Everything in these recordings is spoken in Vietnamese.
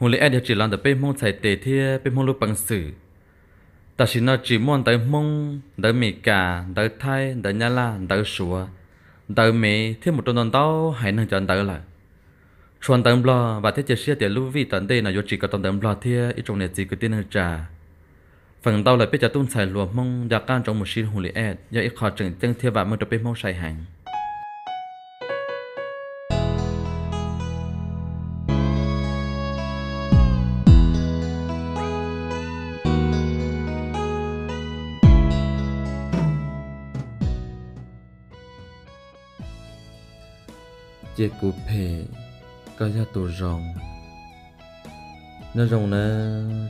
hùng lệ điều chỉ làm được bên mong chạy tệ thì bên mong lúc bằng sử. Ta chỉ nói chỉ muốn tới mong tới mỹ cả tới thái tới nhà la, tới sủa. Tới mỹ thêm một tuần tao hãy nâng chân tới lại. Chuẩn tới lo và thế chỉ xe tiền lưu vi tận đây là do chỉ có tuần tới lo thì ít trong này chỉ có tiền hơn trả phần tao là biết cho tuân xài lùa mong gia can trong một xin hùng lệ do ít khó chừng chân thiệp và mới được bên mong xài hàng chế cụ phê có ra tổ rồng. Nó rồng nè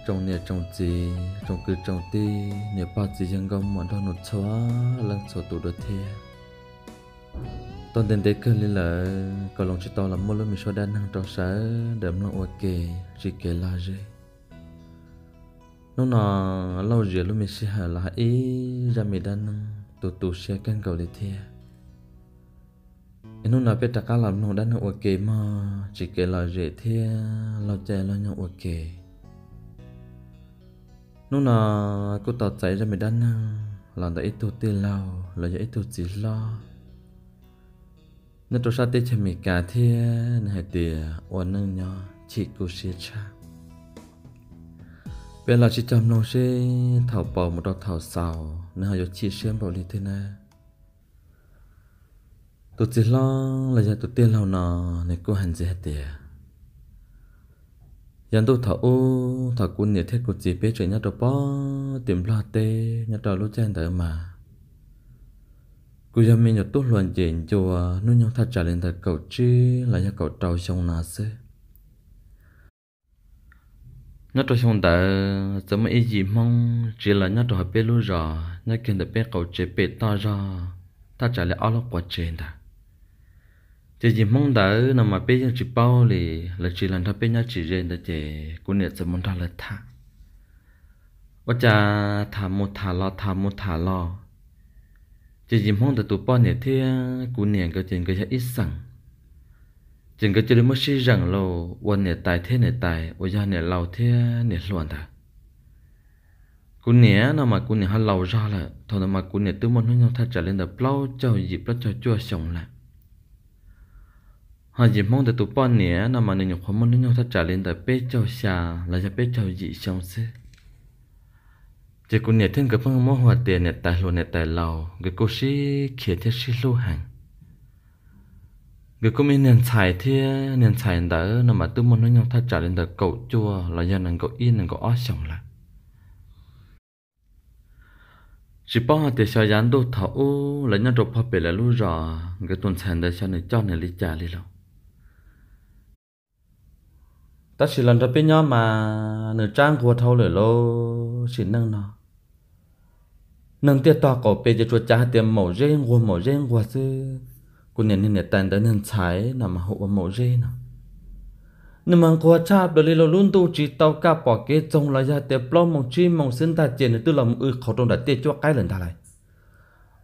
trồng nè trồng gì trồng cứ trồng ti nè bao gì dân gom món đó nốt xóa lăng số tụ được thế tôn tên tế cơ lên là có lòng chỉ to là mua luôn mình số đan hàng trò sở đậm lòng ok chỉ kể là gì nó nọ, lâu rồi lúc mình sẽ hà là ý, ra mình đan tụ tụ xe căng cầu lên thế nó nói biết cả làm nó đã nó ok mà chỉ kể là dễ thế là chơi là nhau ok nó là cô tao chạy ra mình đã làm đã ít tuổi tiền lao là ít tuổi chỉ lo. Nó tôi sao tết cho mình cả thế này thì ổn nâng nhau chỉ cô sẽ cha. Bây giờ chỉ chăm nó sẽ thảo bỏ một đợt thảo sào nó hay chỉ xem bảo lý thế này tụt chỉ lo, là giờ tụt tiền lâu nọ này cô hành gì hết tiệt giờ tôi thở ô thở quân nhiệt thiết của chị biết chuyện nhớ đồ bó, tìm lo tê nhớ đồ lúc trên tới mà. Cô giờ mình nhớ tốt luận chuyện chùa, nuôi nhau thật trả lên thật cầu chi là nhớ cầu trâu sông nà xí nhớ trâu sông đỡ giờ mấy gì mong, chỉ là nhớ đồ biết luôn rồi nhớ kiến được biết cầu chế biết to rồi ta trả lại áo lót quá trên đó chỉ chỉ mong đợi nó mà bây giờ chỉ bao lì, là chỉ làm thà bây giờ chỉ riêng đó chỉ cũng nhận sẽ muốn thà là thà và cha thà một thà lo thà một thà lo. Chỉ chỉ mong đợi tụi bao này thì cũng nhận cái chuyện cái sẽ ít sẵn chuyện cái chuyện mới xí rằng lo วัน này tài thế này tài và giờ này lâu thế này loạn thà cũng nhẹ nằm mà cũng nhẹ hơi lâu ra là, thôi nằm mà cũng nhẹ tự mình nó thà trả lên được bao cho dịp, bao cho chua sống lại họ chỉ mong được tụ bọn nè, nó mà nên khó mong nên nhau thật trả lên tại bế châu xa là cho bế châu dị xong xí chỉ cũng nè thêm cái phong mô hòa tiền nè, tài lộ nè, tài lầu cái cô sĩ kia thiết sĩ lưu hành. Cái cô mình nên xài thì nên xài đỡ nó mà tôi muốn nhau thật trả lên tại cậu chua, là do nàng cậu yên nàng cậu ót xong lại. Chỉ bao hạt để cho dán đồ thảo là nhau đồ phá bể là lưu rõ, cái tuần sản để cho này cho này lý trả lý lòng ta chỉ lần ra bên nhau mà nửa trang của thâu lửa lô chỉ nâng nó. Nâng tiệt to cổ bê cho chuột cha tiệm màu rên của màu rên của sư. Của nền nền tàn tới nền trái nằm mà hộ mổ rên nào nhưng mà qua cha đời lấy luôn tu chỉ tàu cá bỏ kế trong là ra tiệm lo mong chi mong xin ta tiền tư lòng ư khẩu trong đã tiệt cho cái lần ta lại.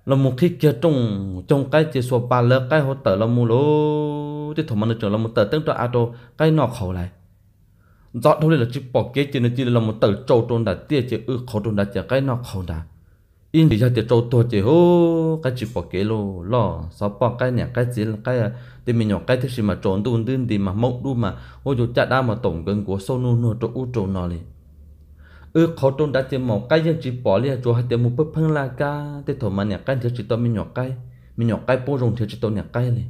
Là một khi kia trong trong cái chỉ số ba lơ cái hỗ trợ là mua lô. Thì thằng mình trường là một tờ tương cho ato cái nọ khẩu lại dọn thôi là chỉ bỏ kế chỉ là chỉ là một tờ trâu trôn đã tia chỉ ư ừ, khẩu trôn đã chỉ cái nó khẩu đã in thì ra thì trâu to chỉ hô, cái chỉ bỏ kế lô lo sao bỏ cái nhà, cái chỉ là cái à, thì mình nhỏ cái thứ gì mà trốn tu tin thì mà mộng đu mà. Ô dù chả đa mà tổng gần của sâu nu nu trâu u trâu nó liền ư ừ, khẩu trôn đã chỉ một cái dân chỉ bỏ liền cho hai tiếng một bức phăng là ca. Thì thôi mà nhà cái thứ chỉ to mình nhỏ cái, mình nhỏ cái bố rồng thì chỉ to nhà cái liền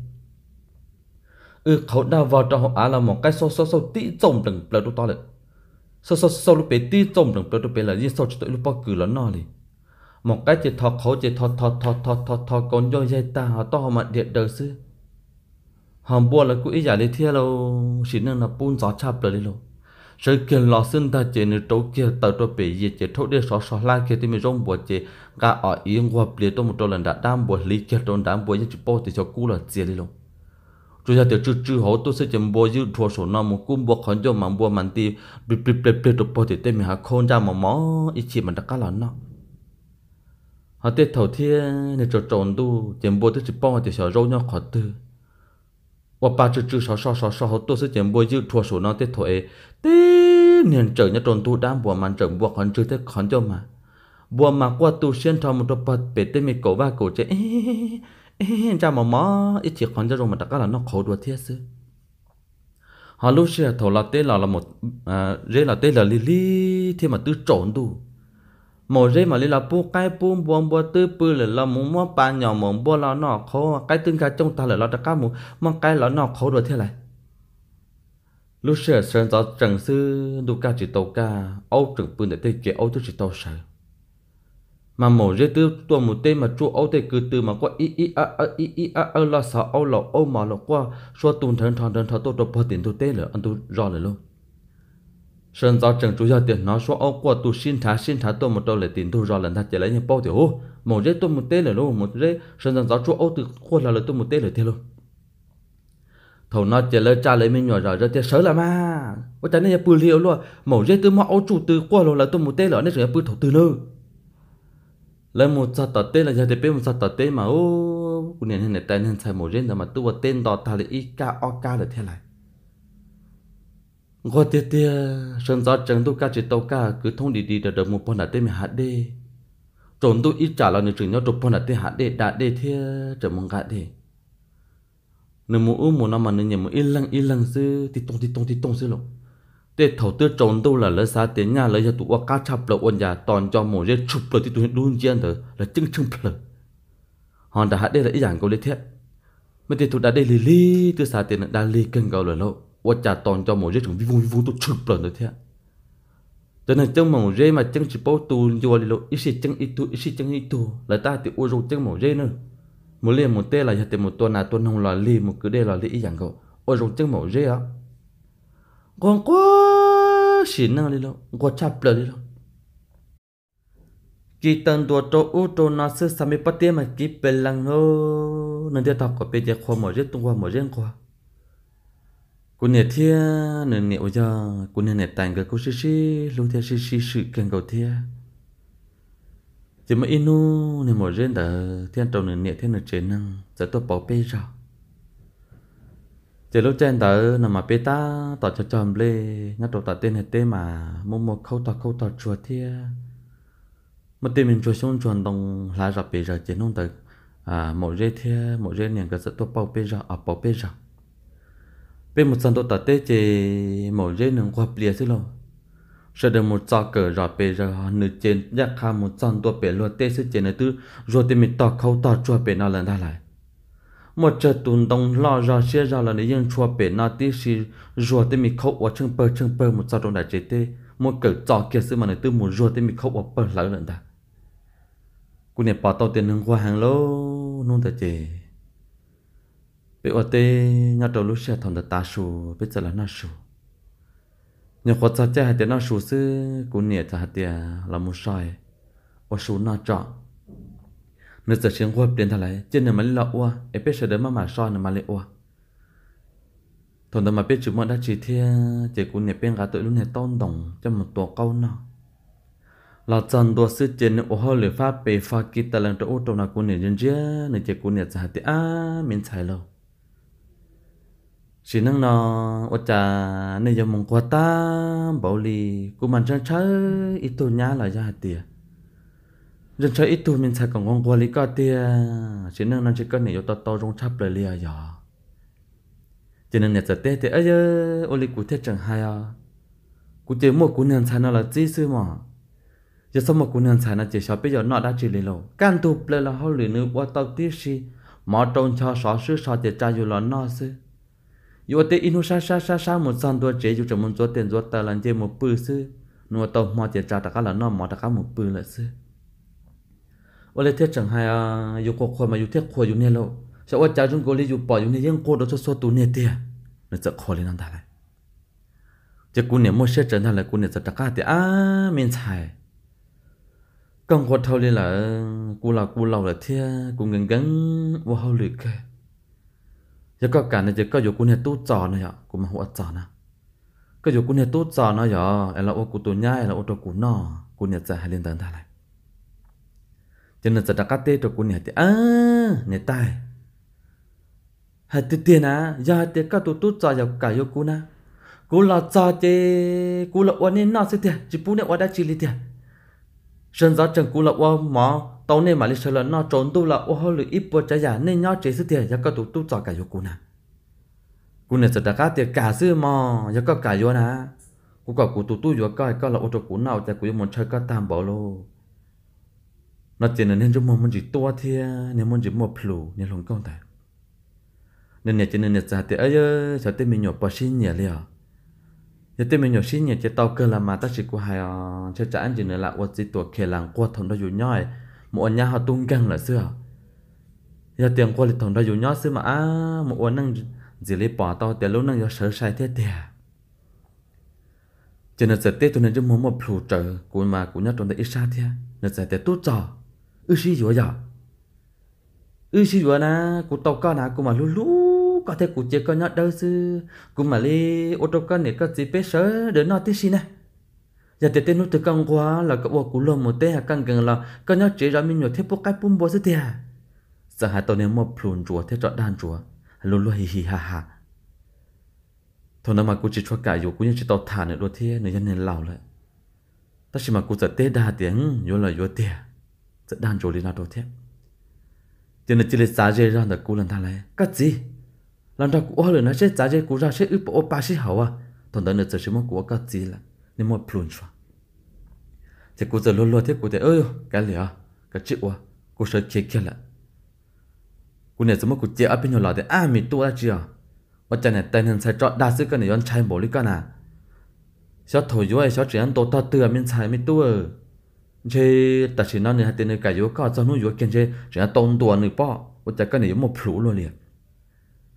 ừ khẩu đào vào trong á là một cái sâu sâu sâu tí trồng đừng bờ đu to lệ sâu sâu sâu lúc bé tí trồng đừng bờ đu bé là gì sâu cho tôi lúc bao cử lớn nọ đi một cái chỉ thọ khẩu chỉ thọ thọ thọ thọ thọ thọ còn do dây ta, họ to họ mặt điện đời xưa. Hòm bùa là quỹ giả lý thiê lâu chỉ nên là bún gió chạp lời lâu. Sự kiện lò xin ta chỉ nữ trâu kia tàu trâu bé gì chỉ thốt đi xóa xóa la kia thì mình rong bùa chỉ cả ở yên qua bìa trong một trâu lần đã đam bùa, lý kia trong đám bùa như chỉ bao thì cho cú là chia đi lâu rồi giờ từ từ hậu tôi sẽ chấm bùa dư thua số nào một cung bùa khẩn cho mà bùa mặn ti bị bị bị bị tụt bao thì tên mình hạ khôn ra mà mỏ ít chỉ mình đã cá lợn nó họ tết thầu thiên này trộn trộn tu chấm bùa tôi chỉ bao thì sợ râu nhau khó tư và ba chữ chữ sáu sáu sáu sáu tôi sẽ chấm bôi chữ thua số nó tết ấy tê nên trở nhá trộn tu đam bùa mặn trở bùa khẩn chữ thế khẩn cho mà bùa mà qua tu xuyên thọ một đôi bát bể tên mình cổ ba cổ chế cha mà má ít chỉ còn cho rồi mà tất cả là nó khổ đùa thiết sư họ lúc xưa thầu là tê là là một à rê là tê là li li thì mà tư trộn đủ một rê mà li là bu cái bu buông bu tư bu là là muốn mua ba nhỏ muốn bu là nó khổ cái tương cái trong ta là là tất cả muốn mà cái là nó khổ đùa thế này lúc xưa sơn cho trần sư du ca chỉ tàu ca âu trừng bươn để tê kia âu tư chỉ tàu sợ mà mổ dễ tư tua một tên mà chua ấu tê cứ từ mà qua ý ý a a ý ý a a là sao ấu lọ ấu mà lọ qua. Xua tuần thần thần thần thần tôi tôi bỏ tiền tôi tê lửa. Anh tôi rõ rồi luôn. Sơn giáo trần chú giáo tiền nó xua ấu qua, tu xin thả xin thả tôi một đâu lại tiền tôi rõ lần ta chỉ lấy những bao thì hô, mổ dễ tôi một tên lửa luôn, một dễ sơn giáo chú ấu từ qua là là tôi một tên lửa thế luôn. Thầu nó chỉ lấy cha lấy mình nhỏ rồi rồi thì sớ là mà có trái này bự liệu luôn. Mổ dễ tôi mà ấu chủ từ qua là tôi một tên lửa, nên rồi bự thầu từ nữa một sao tờ tên là giờ thì biết một sao tờ tên mà, ô cũng nên này tên nên sai một riêng mà tu vào tên đó ta là ít ca o ca là thế này. Gọi tiệt tiệt sơn gió trần tu ca chỉ tàu ca, cứ thông đi đi được một phần là tên mình hát đi trốn tu ít trả là những chừng nhau chụp phần là tên hát đi đạt đi thế trở mong gạt đi nếu mua mua năm mà nên nhầm ít lăng ít lăng sư thì tông thì tông thì tông sư lộ để thầu tư trốn đâu là lỡ xa tiền nhà lỡ cho tụ cá chập lỡ ôn nhà, toàn cho mồ dê chụp lỡ thì tụi đun chiên rồi, là chưng chưng lỡ hòn đã hát đây là ý dạng câu lý thiết. Mà thì tụi đã đây lì lì từ xa tiền đã lì cần cầu rồi lỡ ôn nhà toàn cho mồ dê chúng vi vung vi vu tụ chụp lỡ rồi thế cho nên chân mồ dê mà chân chỉ bao tụ vô lì lộ ít sĩ chân ít tụ ít sĩ chân ít tụ là ta thì ô rồi chân mồ dê nữa. Một liền một tê là giờ tiền một tuần là tuần hồng là lì, một cứ đây là lì ý dạng câu ô rồi chân mồ dê á còn quá xin năng đi lo quá chập lờ đi lo chỉ tận tua trâu u trô nó sư sắm mi bắt tiền mà chỉ bền lăng ngô nên dia tập có bây dạy khoa mở rết tung qua mở rất khoa cô nè thia nè nè ôi giờ cô nè nè tàn cái cô xí xí luôn theo xí xí sự cần cầu thia chỉ mà inu nè mở rất đỡ thiên trâu nè nè thiên nè chế năng, giờ tôi bỏ bê rồi chỉ lúc trên tớ nằm mà bê ta tỏ cho chồng lê. Nhắc đầu tỏ tên hệ tê mà mua một khâu tỏ khâu tỏ chùa thia. Một tên mình chùa xuống chuồn đồng lá rập bê giờ chỉ nông tớ. À một rê thia một rê niềng cái sự tốt bao bê giờ ở bao bê giờ bê một sân tôi tỏ tê chỉ một rê niềng qua bìa xí lô. Sẽ được một trò cờ rập bê giờ nửa trên nhắc khá một sân tôi bê luôn tê sẽ trên này tư. Rồi tên mình tỏ khâu tỏ chùa bê nào lần ra lại một trận tùn đông lo ra xe ra là nếu dân chùa bể na tí xì rùa tê mi khóc ở chân bờ chân bờ một sao trong đại chế tê một cỡ trò kia sư mà này tư một rùa tê mi khóc ở bờ lỡ lần ta. Cô này bỏ tàu tiền hướng qua hàng lô, nôn ta chế bị ở tê nhà đầu lúc xe thằng ta ta sù biết giờ là na sù nhà khó cha cha hai tiền na sù sư cô này cha hai tiền là một soi ở sù na trọng nếu giờ sinh hoạt đến thà lại. Trên nền mà lọ ua. Em biết sẽ đến mà mà so này mà lệ ua. Thằng đó mà biết chúng mình đã chỉ thia, chỉ cũng nhận bên cả tội luôn này tôn đồng cho một tổ câu nào là chân đua sư trên ô hô lửa pháp, bề pha kí ta lần cho trong nào cũng nhận dân chia này chỉ cũng nhận ra thì à mình sai lâu. Chỉ năng nó ở cha nên giờ mong qua ta, bảo lì cũng mình chân chơi ít tuổi nhá là ra tiền dân chơi ít tuổi mình sẽ còn ngon qua lý có tia. Chỉ nên nó chỉ có này to to trong chắp lời lia giờ chỉ nên nhặt tết thì ấy ô lý cụ thể chẳng hay à. Cụ chỉ mua cụ nên xài nó là chi sư mà. Giờ sau một cụ nên xài nó chỉ sợ bây giờ nó đã chỉ lấy lâu can tu lời là họ lừa nữa qua tao tiếc gì mà trong cho sợ sư sợ thì cha dù là nó sư. Dù tê inu sa sa sa sa, một sàn tua chế dù chẳng muốn chỗ tiền chỗ tờ lần chế một bự sư. Nua tao mà chỉ cha ta cả là nó mà ta cả một bự là sư. ว่าเลยเทียจังไห้อ่ะอยู่กควมาอยู่เทียควอยู่เนี่ยแล้วใช่ว่าจ่าจุนโกลีอยู่ปออยู่เนี่ยยังโกดจะสวดตัวเนี่ยเตี้ยนั่นจะขอเลยนั่นได้เลยจะกูเนี่ยมั่วเชื่อจันทันเลยกูเนี่ยจะตะก้าเตี้ยอ้าเมนชายกังวลเท่าเลยล่ะกูเรากูเราเลยเทียกูเงินกังว่าเขาหลึกแค่แล้วก็การเนี่ยจะก็อยู่กูเนี่ยตู้จอนะอย่ากูมาหัวจอนะก็อยู่กูเนี่ยตู้จอนะอย่าไอ้เราโอ้กูตัวง่ายเราโอ้ตัวกูนอกูเนี่ยจะให้เรียนตั้งแต่ไร cho nên sẽ đặt tê cho cô nhà thì à nhà tai hai tiền tiền à giờ tiền các tụ tụ cho giờ cả yêu cô na cô là cho chế cô là quan nên nó sẽ tiền chỉ bù nên quan đã chỉ li tiền sân gió chẳng cô là quan mỏ tao nên mà li sử là nó trốn tu là quan hơi ít bữa trái giả nên nhau chế sẽ tiền giờ các tụ tụ cho cả yêu cô na cô này sẽ đặt cả tiền cả sư mò giờ có cả yêu na cô có cô tụ tụ yêu cái cái là ô tô cô nào tại cô muốn chơi cái tam bảo luôn nó chỉ nên cho mong muốn chỉ tua thì nên muốn chỉ một plu nên lòng công tài nên nhà chỉ nên nhà giả thì ấy cho tên mình nhỏ bỏ xin nhà liền giờ tên mình nhỏ xin nhà chỉ tao cơ là mà ta chỉ có hai cho trả anh chỉ nên là ô chỉ tuổi kề làng qua thằng đó dù nhoi. Một nhà họ tung căng là xưa. Giờ tiền qua thì thằng đó dù nhoi xưa mà à một ô năng chỉ lấy bỏ tao tiền lúc năng giờ sợ sai thế tiền cho nên giờ tết tôi nên cho muốn một plu trở của mà của nhà trong đấy ít xa thế nên giờ tết tốt trò ư sĩ vừa giờ ư sĩ vừa na của tàu ca na của mà lu lu có thể của chơi con nhát đâu sư cũng mà li ô tô con này có gì bé sớ để nó tí xin nè giờ tiền tiền nó từ căng quá là cái bộ cú lồng một tê căng gần là con nhát chơi ra mình nhổ thêm bốc cái bún bò sư tê giờ hai tàu này mua phun chùa thế chọn đàn chùa luôn luôn hì hì ha ha thôi nó mà cô chỉ cho cả dù cũng như chỉ tàu thả nữa đôi thế nữa nên lão lại ta chỉ mà cô giờ tết đa tiếng vô là vô tiền rất đang chỗ đi đồ thế cho nên chỉ là giá dây ra được cú lần thà lại cái gì? Lần đầu cú lần nó sẽ giá dây cú ra sẽ ướp bộ ba sĩ hậu à? Thằng đó nó sẽ mất cú cái gì là? Nên một plun xóa. thì cú giờ luôn luôn thế cú thì ơi cái gì à cái chữ à? Cú sợ chết kia là. Cú này sẽ cú chết ở bên nhau thì à mình tua chưa? À và cho này tay nên sai chọn đa số cái này yon chạy đi cái nào sao thổi vô ai sao chỉ ăn tổ to à, mình xài mình tua à? Chế ta chỉ nói nữa tên này cái yếu có cho nó yếu kiến chế chỉ là tôn tua nữa bỏ. Và chắc cái này một phủ luôn liền.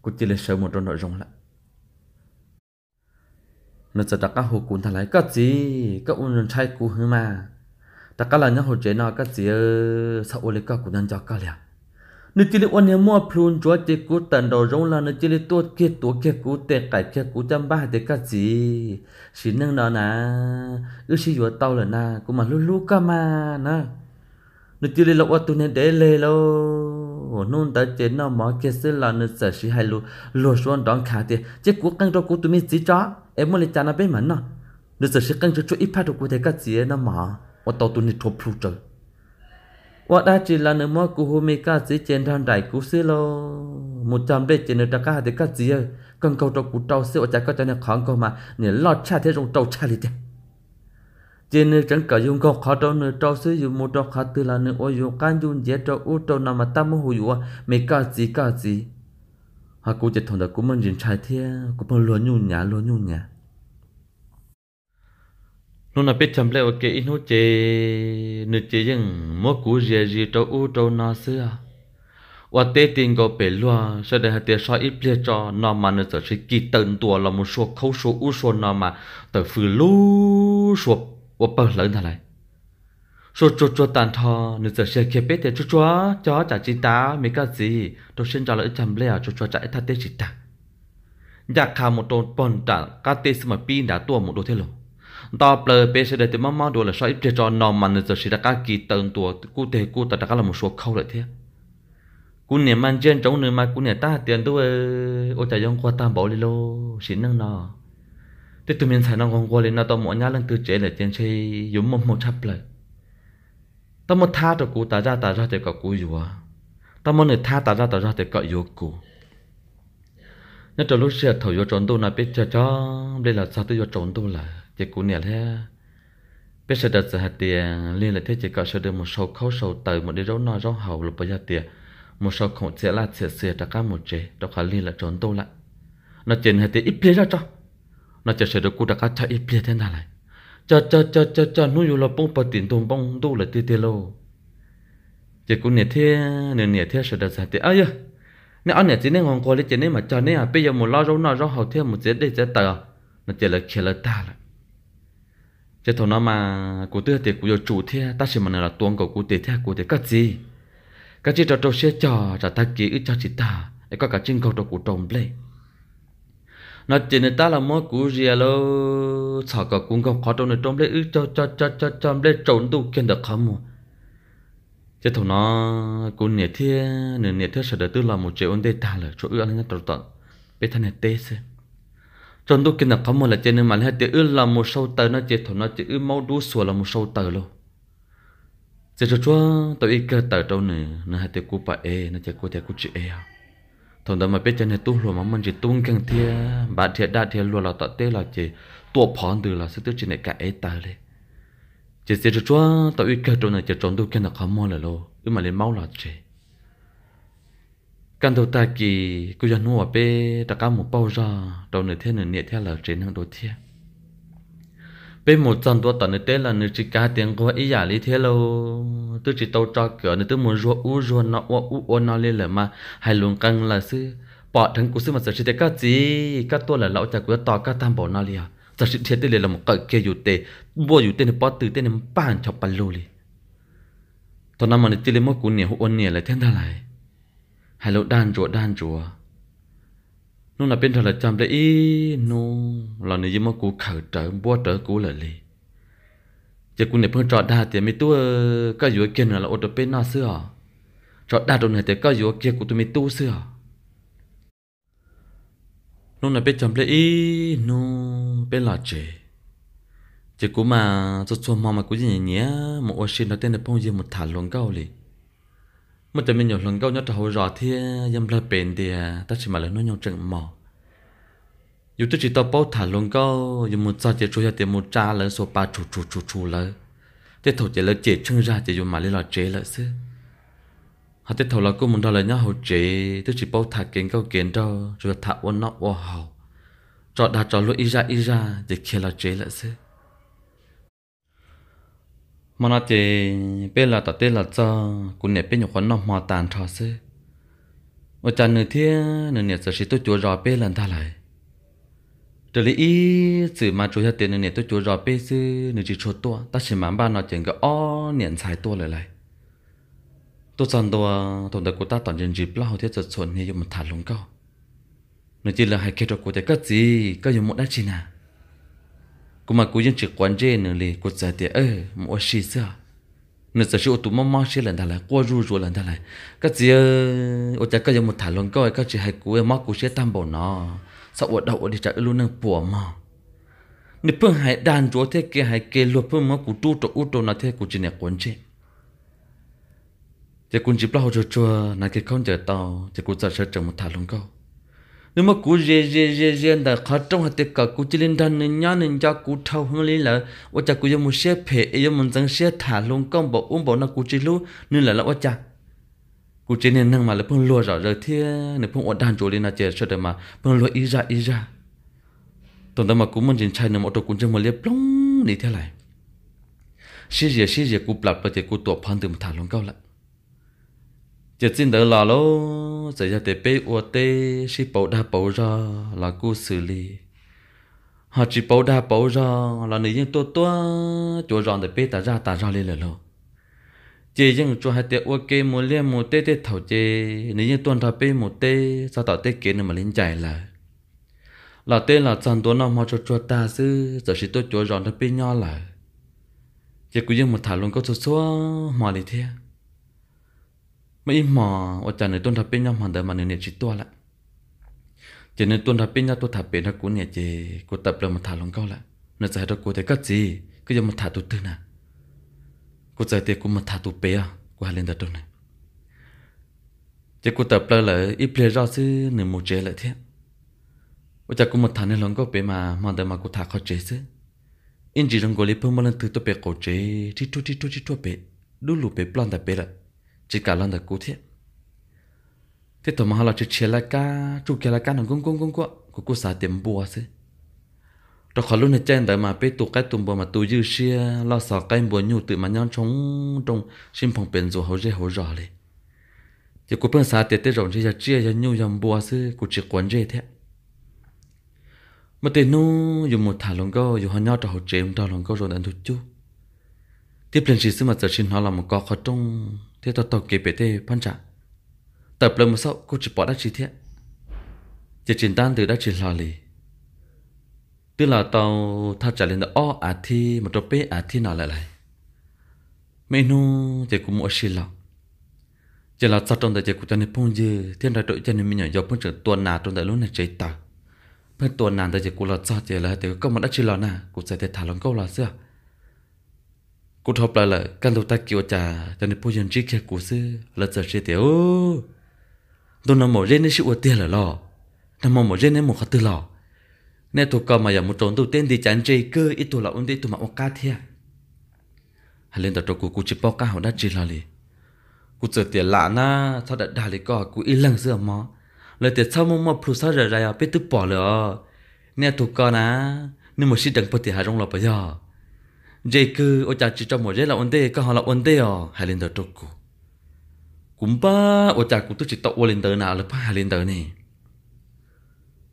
Cũng chỉ là sợ một trong nội dung lại nó sẽ đặt các hồ cuốn thằng lại cái gì? Các ông trai cũ hư mà. Đặt các là những hồ chế nó cái gì sau lấy các cuốn nhân cho các liền nếu chỉ là ôn nhà mua phun chúa chỉ cú tận đầu rong là nếu chỉ là tuột kia tua kia cú tệ cải kia cú chăm ba để cái gì xin nâng nó nà ước xí vừa tao là nà cũng mà lu lu cả mà nà nếu chỉ là lộc tu nên để lê lo nôn ta chết nó mỏ kia sẽ là nếu sợ xí hay lu lu xuống đón khá thì chỉ cú căng cho cú tụi mình chỉ cho em muốn lấy cha nó bên mình nà nếu sợ xí căng cho chú ít phát được cú thế cái gì nó mỏ ở tao tu mình thua plu trời ว่าได้จีละเนื้อมอกูฮูมีกาสิเจนทางใดกูสิโลมุจำได้เจนตะกาเด็กกาจีกันเขาตัวกูเจ้าเสียวจากก็จะเนี่ยของเขามาเนี่ยลอดชาที่ตรงเจ้าชาลิเดเจนจังก็ยุงก็ขอตัวเนื้อเจ้าซื้ออยู่มุดอกขาตือละเนื้อโอยุการยุนเจเจ้าอู้เจ้านามาตั้มหูอยู่ว่าไม่กาจีกาจีหากกูจะทนแต่กูมันยินชายเที่ยกูมันล้วนยุ่งหยาล้วนยุ่งหยา nó là biết chăm lẽ ok ít hút chế nửa chế nhưng mỗi cú gì gì trâu u trâu na xưa và tế tiền có bể loa sẽ để hạt tiền soi ít bia cho nó mà nó sẽ kỳ tận tua là một số khâu số u số nó mà tờ phử lú số và bờ lớn thà này số cho cho tàn thò nó sẽ sẽ kẹp biết để cho cho cho trả chi ta mấy cái gì tôi xin cho lời chăm lẽ à, cho cho trả thà tế chỉ ta nhà khảo một tôn bòn trả các tế mà pin đã tua một đồ thế lòng ta ple pe se de te mama đồ là sai để cho no mà ne sẽ đặt kỳ ki tận tua cụ thể cụ ta đặt là một số khâu lại thế. Cụ niệm man trên trong nơi mà cú niệm ta tiền tôi, ô cha yong qua ta bảo đi lo xin năng nọ thế tụi mình xài nó còn qua lên nó tao mỗi nhá lần từ chế là tiền chơi dùng một một chắp lại. Tao một tha cho cụ ta ra ta ra thì có cụ dù à tao một người tha ta ra ta ra thì có dù cụ. Nhất là lúc xe thầu vô trốn tôi là biết cho cho đây là sao tôi vô trốn tôi là chỉ cũng nè thế biết sẽ đặt hạt tiền liên là thế chỉ có sẽ được một số khâu sầu từ một đi rau nói rau hầu là bây giờ tiền một số khổng sẽ là sẽ sẽ tất cả một chế đó khả liên là trốn tôi lại nó chỉ hạt tiền ít plei ra cho nó chỉ sẽ được cụ tất cả cho ít plei thế nào lại cho cho cho cho cho nuôi là bông bờ tiền tôm bông tu là tiền tiền lô chỉ cũng nè thế nè nè thế sẽ đặt hạt tiền ấy nè anh nè chỉ nên ngon qua lấy chỉ nên mà cho nên à bây giờ một lo rau nói rau hầu thêm một chế để chế tờ nó chỉ là kia là ta lại chứ thằng nó mà cụ tư thì cụ yêu chủ thế, ta chỉ mà là tuồng của cụ tế thế cụ tế cái gì? Cái gì cho trâu xe cho cho ta kỹ cho chị ta, để có cả chân cầu cho cụ trồng lên nó chỉ nên ta là mỗi cụ gì à lô? Sợ cả cũng không khó trong này trồng lên cho cho cho cho cho lên trồng tu kiên được không mà chứ thằng nó cụ nhiệt thế nửa nhiệt thế sẽ được tư là một triệu ổn định ta là chỗ ưa anh tao tận. Biết thằng này tê xem trong lúc kinh là có một là trên mà hai tiếng ưa là một sâu tờ, nó chỉ thằng nó chỉ ư máu đu sủa là một sâu tờ luôn. Chỉ cho chúa, tôi ít cơ tờ đâu nữa nó hai tiếng cú bà e nó chỉ cú tiếng cú chữ e thằng đó mà biết chân này tu luôn mà mình chỉ tung càng thia, bà thiệt đa thiệt luôn là tao tê là chỉ tua phòn từ là sẽ tiếp trên này cả e tờ lên. Chỉ chỉ cho chúa, tôi ít cơ đâu này chỉ trong lúc kinh là có một là luôn, ư mà lên máu là chỉ căn đầu ta kỳ cứ dân mua bê, đã cá một bao ra, đầu nửa thế nửa nhẹ theo là trên hàng đầu thiên bê một trăm đua tận nửa thế là nửa chỉ cá tiền của ý giả lý thế lâu. Tôi chỉ tàu cho cửa nửa tôi muốn rùa u rùa nọ u u u nọ lên là mà. Hai luồng căng là sư, bỏ thằng cú sư mà sợ chỉ cái gì? Cá tôi là lão cha của tao cá tam bảo nọ liền sợ chỉ thế đây là một cái kia dù tệ mua dù nửa bỏ từ tên bán cho bán lô liền tôi nằm mà chỉ lấy một cú nhẹ hụt nhẹ là thế ta lại? Hai lâu đan rùa đan rùa. Nó là bên thờ là chăm đấy nó là này dưới mà cú khởi trở bua trở cú là lì. Giờ cú này phương trọ đa thì mấy tua ờ, cái dưới kia là ô tô bên nó xưa. Trọ đa đồ này thì cái dưới kia của tụi mấy tu xưa. Nó là bên chăm đấy nó bên là chế chỉ cú mà cho cho mà mà cú gì nhỉ một ô xin nó tên là phong gì một thả luôn cao liền mà tại mình nhiều lần câu nhớ trâu rõ thì dâm là bền thì à, ta chỉ mà là nói nhau chừng mò dù tôi chỉ tao bao thả luôn câu, dù một sao chỉ chú ra tiền một cha lớn số ba chủ chủ chủ chủ lớn thế thầu chỉ là chế chân ra chỉ dùng mà lấy là chế là xứ. Họ thế thầu là cô muốn đó là nhau hậu chế, tôi chỉ bao thả kiến câu kiến đâu, rồi thả ôn nọ ô hậu. Cho đã cho lối ý ra ý ra để kia là chế là xứ mà nó chỉ bên là tao tên là cho cũng nè bên nhục khoản nó mà tàn thọ sư mà chẳng nửa thiên nửa nè sợ sĩ tôi chúa rõ bên lần ta lại. Trở lại ý sự mà chúa tiền nửa nè tôi chúa rõ bên sư nửa chỉ chúa tua, ta chỉ mang ba nó chẳng cái o niệm xài tua lại lại. Tôi chọn tua tôi đã của ta toàn dân dịp lao thiết giật xuân như một thả lông cao nửa chỉ là hai kết của ta cất gì, có dùng một đá chi nào? Cũng mà cũng chỉ quan trên nữa li cũng giờ thì ơ mua xí sao nữa giờ số tụi mắm mắm xí lần thà qua ru ru lần thà lại cái gì ở chắc cái một thả lần coi cái chỉ hay cú em cú xí tam bảo nó sao ở đâu đi chạy luôn nâng bùa mà nếu phương hay đàn chúa thế kia hay kia luôn phương mà cú tu tổ u tổ nó thế cú chỉ nè quan chế chỉ cú chỉ bao giờ chua nãy cái con chờ tàu chỉ cú giờ sẽ chờ một thả lần coi nếu mà cú dễ dễ dễ dễ đã khó trong hạt tất cả, cú chỉ lên thân nên nhá nên cho cú thâu hơn lý là ở cha, cú giờ một xe phê giờ một dân xe thả luôn công bộ uống bộ nó cú chỉ lu nên là là ở cha, cú chỉ nên năng mà là phong lùa rõ rồi thì nên phong ở đàn chỗ lên là chơi sợ mà phong lùa ý ra ý ra. Tổng tâm mà cú muốn trên chai nên một tổ cú chân mà liệp plong đi theo lại. Xí gì xí gì cú bật bật thì cú tổ phan từ một thả luôn câu lại giờ xin đỡ là lô giờ giờ để bé uo tê chỉ bảo đa bảo ra là cô xử lý họ chỉ bảo đa bảo ra là nếu như tua tua chỗ rọn để bé ta ra ta ra lên là lô chỉ dân chỗ hai tiệm ok một liên một tê tê thầu chê nếu như tuần thà bé một tê sao tạo tê kiến mà lên chạy là là tê là chẳng tuần nào mà cho cho ta sư giờ chỉ tôi chỗ rọn để bé nhau là chỉ cứ dân một thả luôn có số số mà đi theo mấy mò ở chân này tuần thập bên nhau mà đợi mà nên chỉ tua lại. Chỉ nên tuân thập bên nhau tôi thập bên nó cũng nhẹ chỉ cô tập là mà thả lòng cao lại. Nó giải đó cô thấy cắt gì? Cứ giờ mà thả tụt tư nè. Cô giải thì cũng mà thả tụt bé à? cô hai lên đặt đâu này. Chỉ cô tập là là ít plei ra chứ, nửa một chế lại thế. Ở chân cũng mà thả nên lòng cao bé mà mà đợi mà cô thả khó chế chứ. In chỉ trong cô lấy phương mà lần thứ tôi bé cổ chế chỉ chút chỉ chút chỉ chút bé đủ lụp bé plan đã bé lại chỉ cả lần được cố thiết. Thế tụi mà họ là chỉ chia lại cá chú kia lại cá nó cũng cũng cũng cũng cũng cũng xả tiền bùa chứ rồi khỏi luôn này trên đời mà biết tụ cái tụm bùa mà tụ dư xia, lo sợ cái bùa nhu tự mà nhau chống trong xin phòng bền rồi hậu dễ hậu rõ liền chỉ cũng bên xả tiền tới rồi thì giờ chia cho nhu dòng bùa chứ cũng chỉ quấn dễ thế. Mà tiền nu dùng một thả lòng câu dùng họ nhau cho hậu chế một thả lòng câu rồi đánh thuộc chú tiếp lên chỉ xứ mà giờ xin họ làm một co khó trong thế tao tao kể bể thế phân trả tập lần một sau, cô chỉ bỏ đã chi thiện chỉ chỉ tan từ đã chỉ lò lì. Tức là tao thao trả lên đó o à thi một trò bé à thi nào lại lại. Menu thì cũng mỗi xí lòng chỉ là sao trong đại chỉ của cho nên phong dư, thiên đại đội cho nên mình nhỏ dọc phong trở tuần nào trong đại lúc này chạy tạc bên tuần nào đại chỉ của là sao chỉ là thì có một đã chỉ là nè cũng sẽ thể thả lòng câu là xưa cô thọ lại là căn đầu ta kiểu trà, cho nên bây giờ chỉ kia cố sư là giờ sẽ tiểu tôi nằm một gen nên sự tiền là lo nằm một rên nên một khát tư lo nè, tôi cầm mà giờ một trốn tôi tên đi chán chơi cơ, ít tôi là ổn đi tôi mà ông cá thia. Hay lên tập của cô chỉ bao cá họ đã chỉ là liền cú chờ tiền lạ na sao đã đà lấy cỏ cú ít lần xưa mà lời tiền sau mong mà plu sao rồi ra biết tự bỏ lỡ nè tụ con á nên một sĩ đừng bắt tiền hai rong là bây giờ dây cứ ở cha chỉ cho một giây là ổn định có họ là ổn định à hai lên đầu trục cụ, cũng ba ở cha cú tôi chỉ tao lên đầu nào là phải hai lên đầu này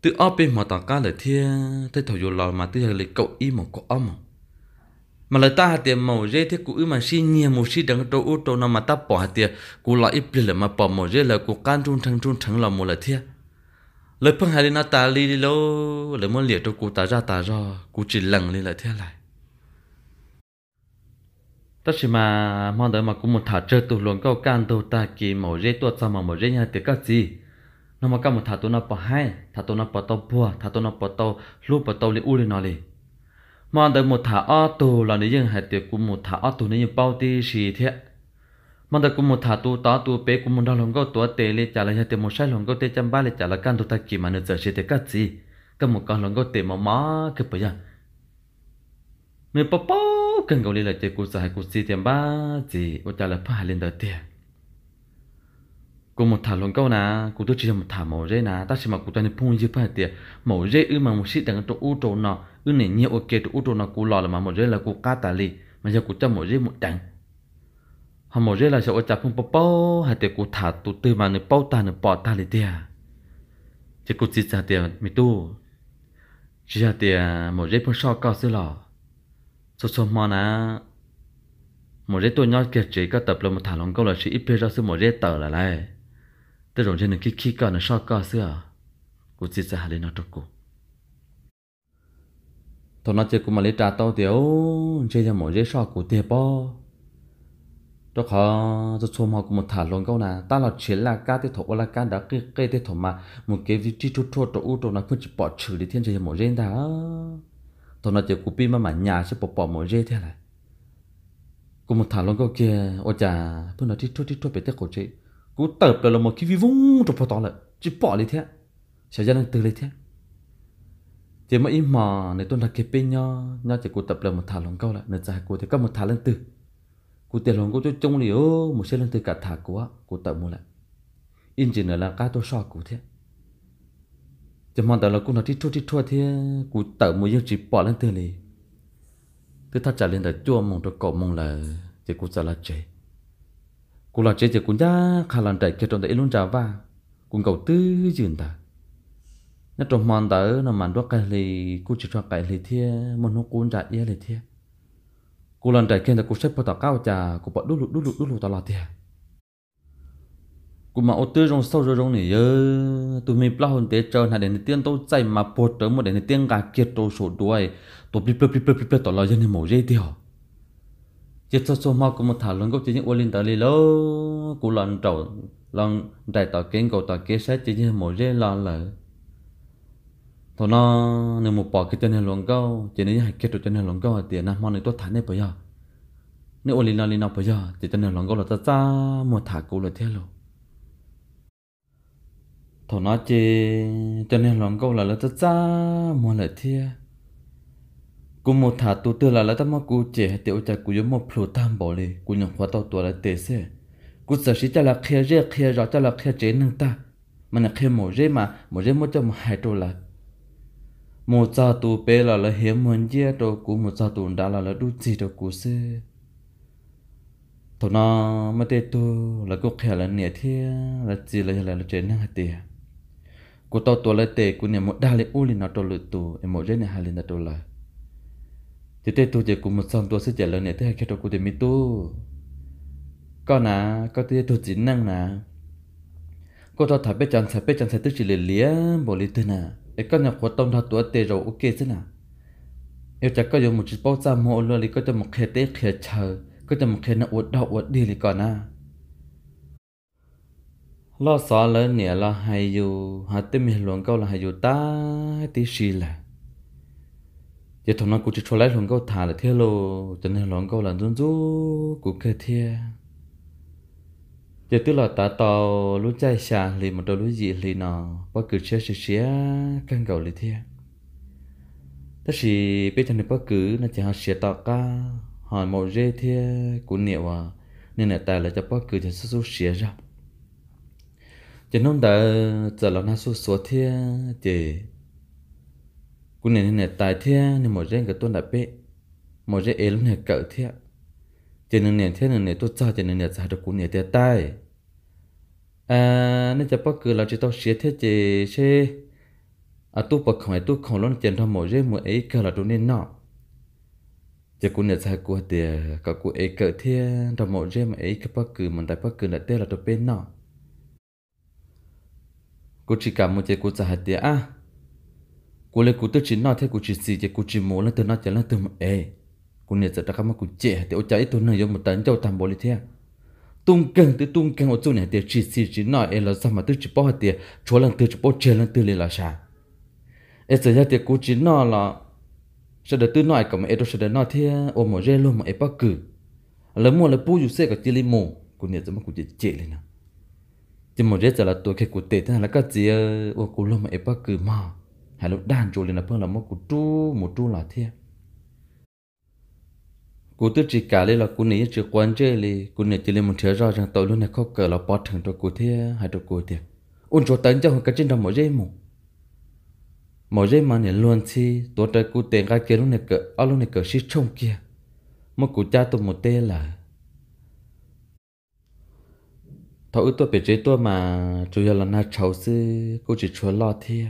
Tự ở bên mà tao cá là thiên tới thầu dù lò mà từ lời cậu ý một cậu âm mà lời ta hạt tiền màu dây thế cụ mà xin nhiều một xin đằng đâu ô tô nào mà ta bỏ hạt tiền cụ lại ít là mà bỏ màu dây là cụ can trung thăng trung thăng là một lời thế lời phong hai lên ta li đi lô lời muốn liệt cho cụ ta ra ta ra cụ chỉ lằng lên lại thế lại tất nhiên mà mong đợi mà cũng một thả chơi tụ luôn câu can tụ ta kỳ màu dê tuột sao mà màu dê nhà thì các gì nó mà các một thả tụ nó bỏ hai thả tụ nó bỏ tàu bùa thả tụ nó bỏ tàu lúc bỏ tàu li u li nó li mong đợi một thả ô tụ là nếu như hai tiệc cũng một thả ô tụ nếu như bao ti xì thế mong đợi cũng một thả tu tá tu bé cũng một đào lòng câu tụ tê lê trả lại nhà tiệc một sai lòng câu tê chăm ba lê trả lại can tụ ta kỳ mà nó giờ sẽ thế các gì cái một con lòng câu tê mà má cái bây giờ người bỏ bỏ cần gọi lê là tiệc cũng sai cũng xì tiệm ba gì ô cha là phải lên đời tiền cô một thả lòng câu nà cô tôi chỉ một thả màu rễ nà ta chỉ mà cô tôi nên phun dưới phải tiền màu rễ ư mà một xí đằng trong u trâu nọ, ư này nhiều ok trong u trâu nọ cô lò là mà màu rễ là cô cá tà li mà giờ cô cho màu rễ một đằng họ màu rễ là sợ chặt phun bao bao hay tiền cô thả tụ tư mà nửa bao ta nửa bỏ ta li tiền chỉ cô chỉ ra tiền mi tu. Chỉ ra tiền màu rễ phun so cao xí lò số số mà nà một cái tôi nhớ kia chỉ có tập là một thả lòng câu là chỉ ít biết ra sư một cái tờ là này tôi rồi trên cái khi còn nó sao có xưa. Cũng chỉ sẽ hà lên nó cho cô thôi nó chỉ cũng mà lấy trà tao tiểu chơi cho một cái sao của tiền bao đó khó cho xôm họ cũng một thả luôn câu nào ta là chỉ là cá thì thổ là cá đã cái cái thì thổ mà. Một cái vị trí chút chút chỗ u chỗ nó cứ chỉ bỏ trừ đi thiên chơi một giấy đó thôi nói chỉ cúp pin mà mà nhà sẽ bỏ bỏ mỗi giấy thế này. Cô một thả luôn câu kia cha, chà tôi nói chút chút chút bị tết cổ chị. Cú tập là một cái vi vung cho phải to lại chỉ bỏ đi thế. Sẽ ra đang từ lấy thế. Chỉ mà im mà nếu tôi đặt cái bên nhau nhau chỉ cú tập là một thằng lòng câu lại nên dài cú thì có một thả lên từ. Cú tiền lòng cú cho chung liễu một xe lên từ cả thả cú á cú tập một lại. In chỉ là cái tôi so cú thế chỉ mong tao là cũng là đi chua đi chua thế cụ tập một yêu chỉ bỏ lên từ liền cứ thắt trả lên là chua mong cho cậu mong là chỉ cụ trả là chế cụ là chế chỉ cụ nhá khả năng đại kia trong đại luôn trả va. Cụ cầu tư dừng ta? Nhất trong mong ta là màn đốt cái lì cụ chỉ cho cái lì thia mong nó cú trả ia lì thia. Cụ lần đại kia là cụ xếp vào tàu cao trả cụ bỏ đút lụt đút lụt đút lụt tao là thia cú mà ô tư trong sâu rồi trong này ơ tụi mình bao hơn tế trơn hay đến tiên tôi chạy mà bột tới một đến tiên gà kia tôi sổ đuôi. Tôi bị bị bị bị bị tao là dân mổ dây tiêu chỉ cho số mà cũng một thảo luận gốc chỉ những ôn linh tới lì lô. Cụ lần trầu lần đại tàu kiến cầu tàu kế sách chỉ những một dây lo lợ thôi nó, nếu một bỏ cái chân này luôn câu, chỉ nên hãy kết được chân này luôn câu tiền nam mong này tốt thả này bây giờ. Nếu ôn linh nào linh nào bây giờ chỉ chân này luôn câu là ta ta một thả cụ là thế luôn thổ nó chê cho nên lòng câu là lỡ ta xa, mua là thia. Cú một thả tu tư là lỡ tao mà cú trẻ tiểu cha cú giống một phù tam bỏ đi cú nhận khóa tao tuổi là tệ xe cú sợ sĩ cha là khía rê khía rõ cha là khía chế nâng ta. Mà là khía mổ rê mà, mổ rê một cho một hai đô là. Một cha tu bê là là hiếm muốn gì đồ cú một cha tu đã là là đu gì đồ cú xe thổ nó mà tê tu là cú khía là nịa thia là gì là là là chế nâng hạt tiền cô tao tổ lại tệ cô nè một đa lệ u lên nó tổ lựa tu em một rẻ này hai lên nào tao lại thì thế tôi chỉ cùng một xong tôi sẽ trả lời này thế cái đó cô thì mi tu có nà, có thế tôi chỉ năng nà. Cô cho thả bé chân thả bé chân thả tức chỉ liền lìa bộ lì thế nà. Ấy có nhà khóa tông thả tổ tệ rồi ok thế nà. Em chắc có dùng một chiếc bao xa hộ luôn thì có cho một khe tế khe chờ, có cho một khe nó uất đau uất đi thì còn à ลอสอนเลยเนี่ยเราให้อยู่หาติมีหลวงก็เราให้อยู่ตาติชีละจะทำนักกูจะช่วนไล่หลวงก็ถ่ายละเที่ยวโลจะเนี่ยหลวงก็หลังจุนจูกูเคยเที่ยจะตื้อหลัดตาโตรู้ใจชาลีมันตัวรู้จีลีนอเพราะคืเชื่อเชื่อกันเก่าเลยเที่ยแต่สิเป็นจังเนี่ยเพราะน่าจะหาเสียต่อก้าหอยหมดเร่เที่ยกูเหนียวอะเนี่ยแต่เราจะเพราะคือจะสู้เสียจ้ะ chỉ nông đã giờ là na số số thế thì cũng nên nên tài thế nên một dê cái tuần đã bé một dê ấy lúc này cỡ thế chỉ nên nên thế nên tôi cho chỉ nên nên giải được cũng nên thế tai. À nên cho bao cứ là chỉ tao chia thế chỉ sẽ à tu bậc không tu không luôn tiền thằng một dê một ấy cỡ là tôi nên nọ. Chỉ cũng nhận sai của thì cả của ấy cỡ thế thằng một dê mà ấy cái bao cứ mình tại bao cứ là tên là tôi bên nọ cô chỉ cảm một chỉ cô trả hạt tiền à cô lấy cô tôi chỉ nói thế cô chỉ xì chỉ cô chỉ muốn là từ nói chỉ là từ mà ê cô nhận ra tất cả mà cô trẻ thì ô trái tôi nói giống một tấn châu tam bố lý thế tung cần từ tung cần ở chỗ này thì chỉ xì chỉ nói ê là sao mà tôi chỉ bỏ hạt tiền chúa lần từ chỉ bỏ chơi lần từ liền là sao ê giờ thì cô chỉ nói là sẽ được tôi nói cả mà ê tôi sẽ được nói thế ô mà rê luôn mà ê bắt cử là mua là bù dù xe cả chỉ mù cô nhận ra mà cô chỉ chết lên nào chỉ một rê giờ là tôi cái cụ tệ thế là các chị ô cô luôn mà ấy bác cứ mà hay lúc đàn chỗ lên là phương là một cụ chú một chú là thế cụ tôi chỉ cả lên là cụ này chỉ quan chơi li cụ này chỉ lên một thế rõ rằng tôi luôn này khóc cờ là bỏ thằng cho cụ thế hay cho cụ thế ôn cho tấn cho cái trên đầu một giây một mỗi giây mà này luôn chi tôi trời cụ tiền cái kia luôn này cờ ở luôn này cờ xí trông kia một cụ cha tôi một tê là thọ ước tôi bị chế tôi mà. Chủ yếu là na cháu sư, cô chỉ chúa lo thia.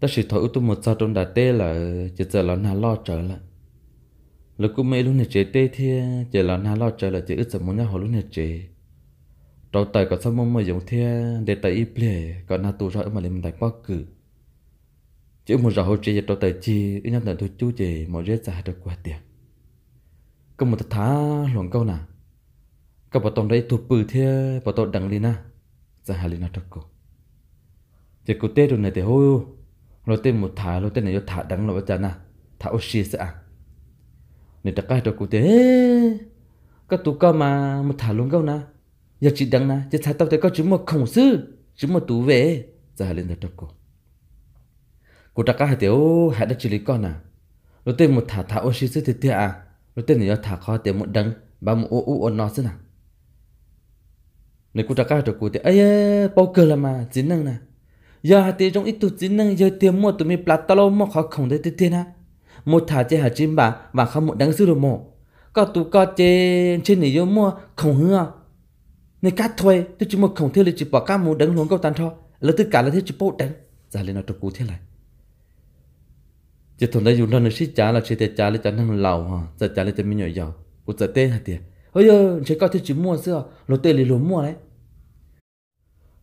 Ta chỉ thọ ước tôi một sao trong đà tê là, chỉ giờ là na lo trở lại. Lúc cũng mấy lúc này chế tê thia, chỉ là na lo trở lại, chỉ ước giờ muốn nhà họ lúc này chế. Trâu tài có sao mong mà giống thia, để tài ít lệ còn na tu rồi mà lên mình đánh bao cử. Chỉ một giờ hồi chế cho tài chi, ít nhất là tôi chú chế mọi rết ra được quá tiền có một thá luận câu nào? Có bảo tông đấy thuộc bự thế bảo tông đằng lina. Ra hà lina thật cô. Chỉ cô tê rồi này thì hôi. Rồi tê một thả rồi tê này cho thả đằng lo bây giờ na thả oxy sẽ à. Này tất cả cho cô tê các tụ cao mà một thả luôn câu na giờ chỉ đằng na chỉ thả tao thì có chỉ một khổng sư chỉ một tu về. Ra hà lina thật cô. Cô ta cả tiểu hãy đã chỉ lý con à. Rồi tê một thả thả oxy sư thì tiệt à. Rồi tê này thả khó tiểu một đằng ba một ô ô ô, nó xí nào cô ta cả cho cô thì ấy bao giờ là mà chính năng nè. Giờ thì trong ít tuổi chính năng, giờ tiền mua tụi mình plát tao mua khó không để tiền ha một thả chơi hạt chim bà và không một đắng sư đồ mồ có tụ có trên trên này vô mua không hứa. Này cắt thôi, tôi chỉ một không thiếu là chỉ bỏ cá một đắng luôn câu tan thôi là tất cả là thế chỉ bộ đắng. Giờ lên nó cho cô thế này. Chỉ thằng đấy dùng nó xí trả là chỉ trả lại cho năng lầu ha giờ dạ, trả lại cho mình nhỏ nhỏ cụ giờ tên hà tiền ôi giờ chỉ có thứ chỉ mua xưa lô tên liền lô mua đấy.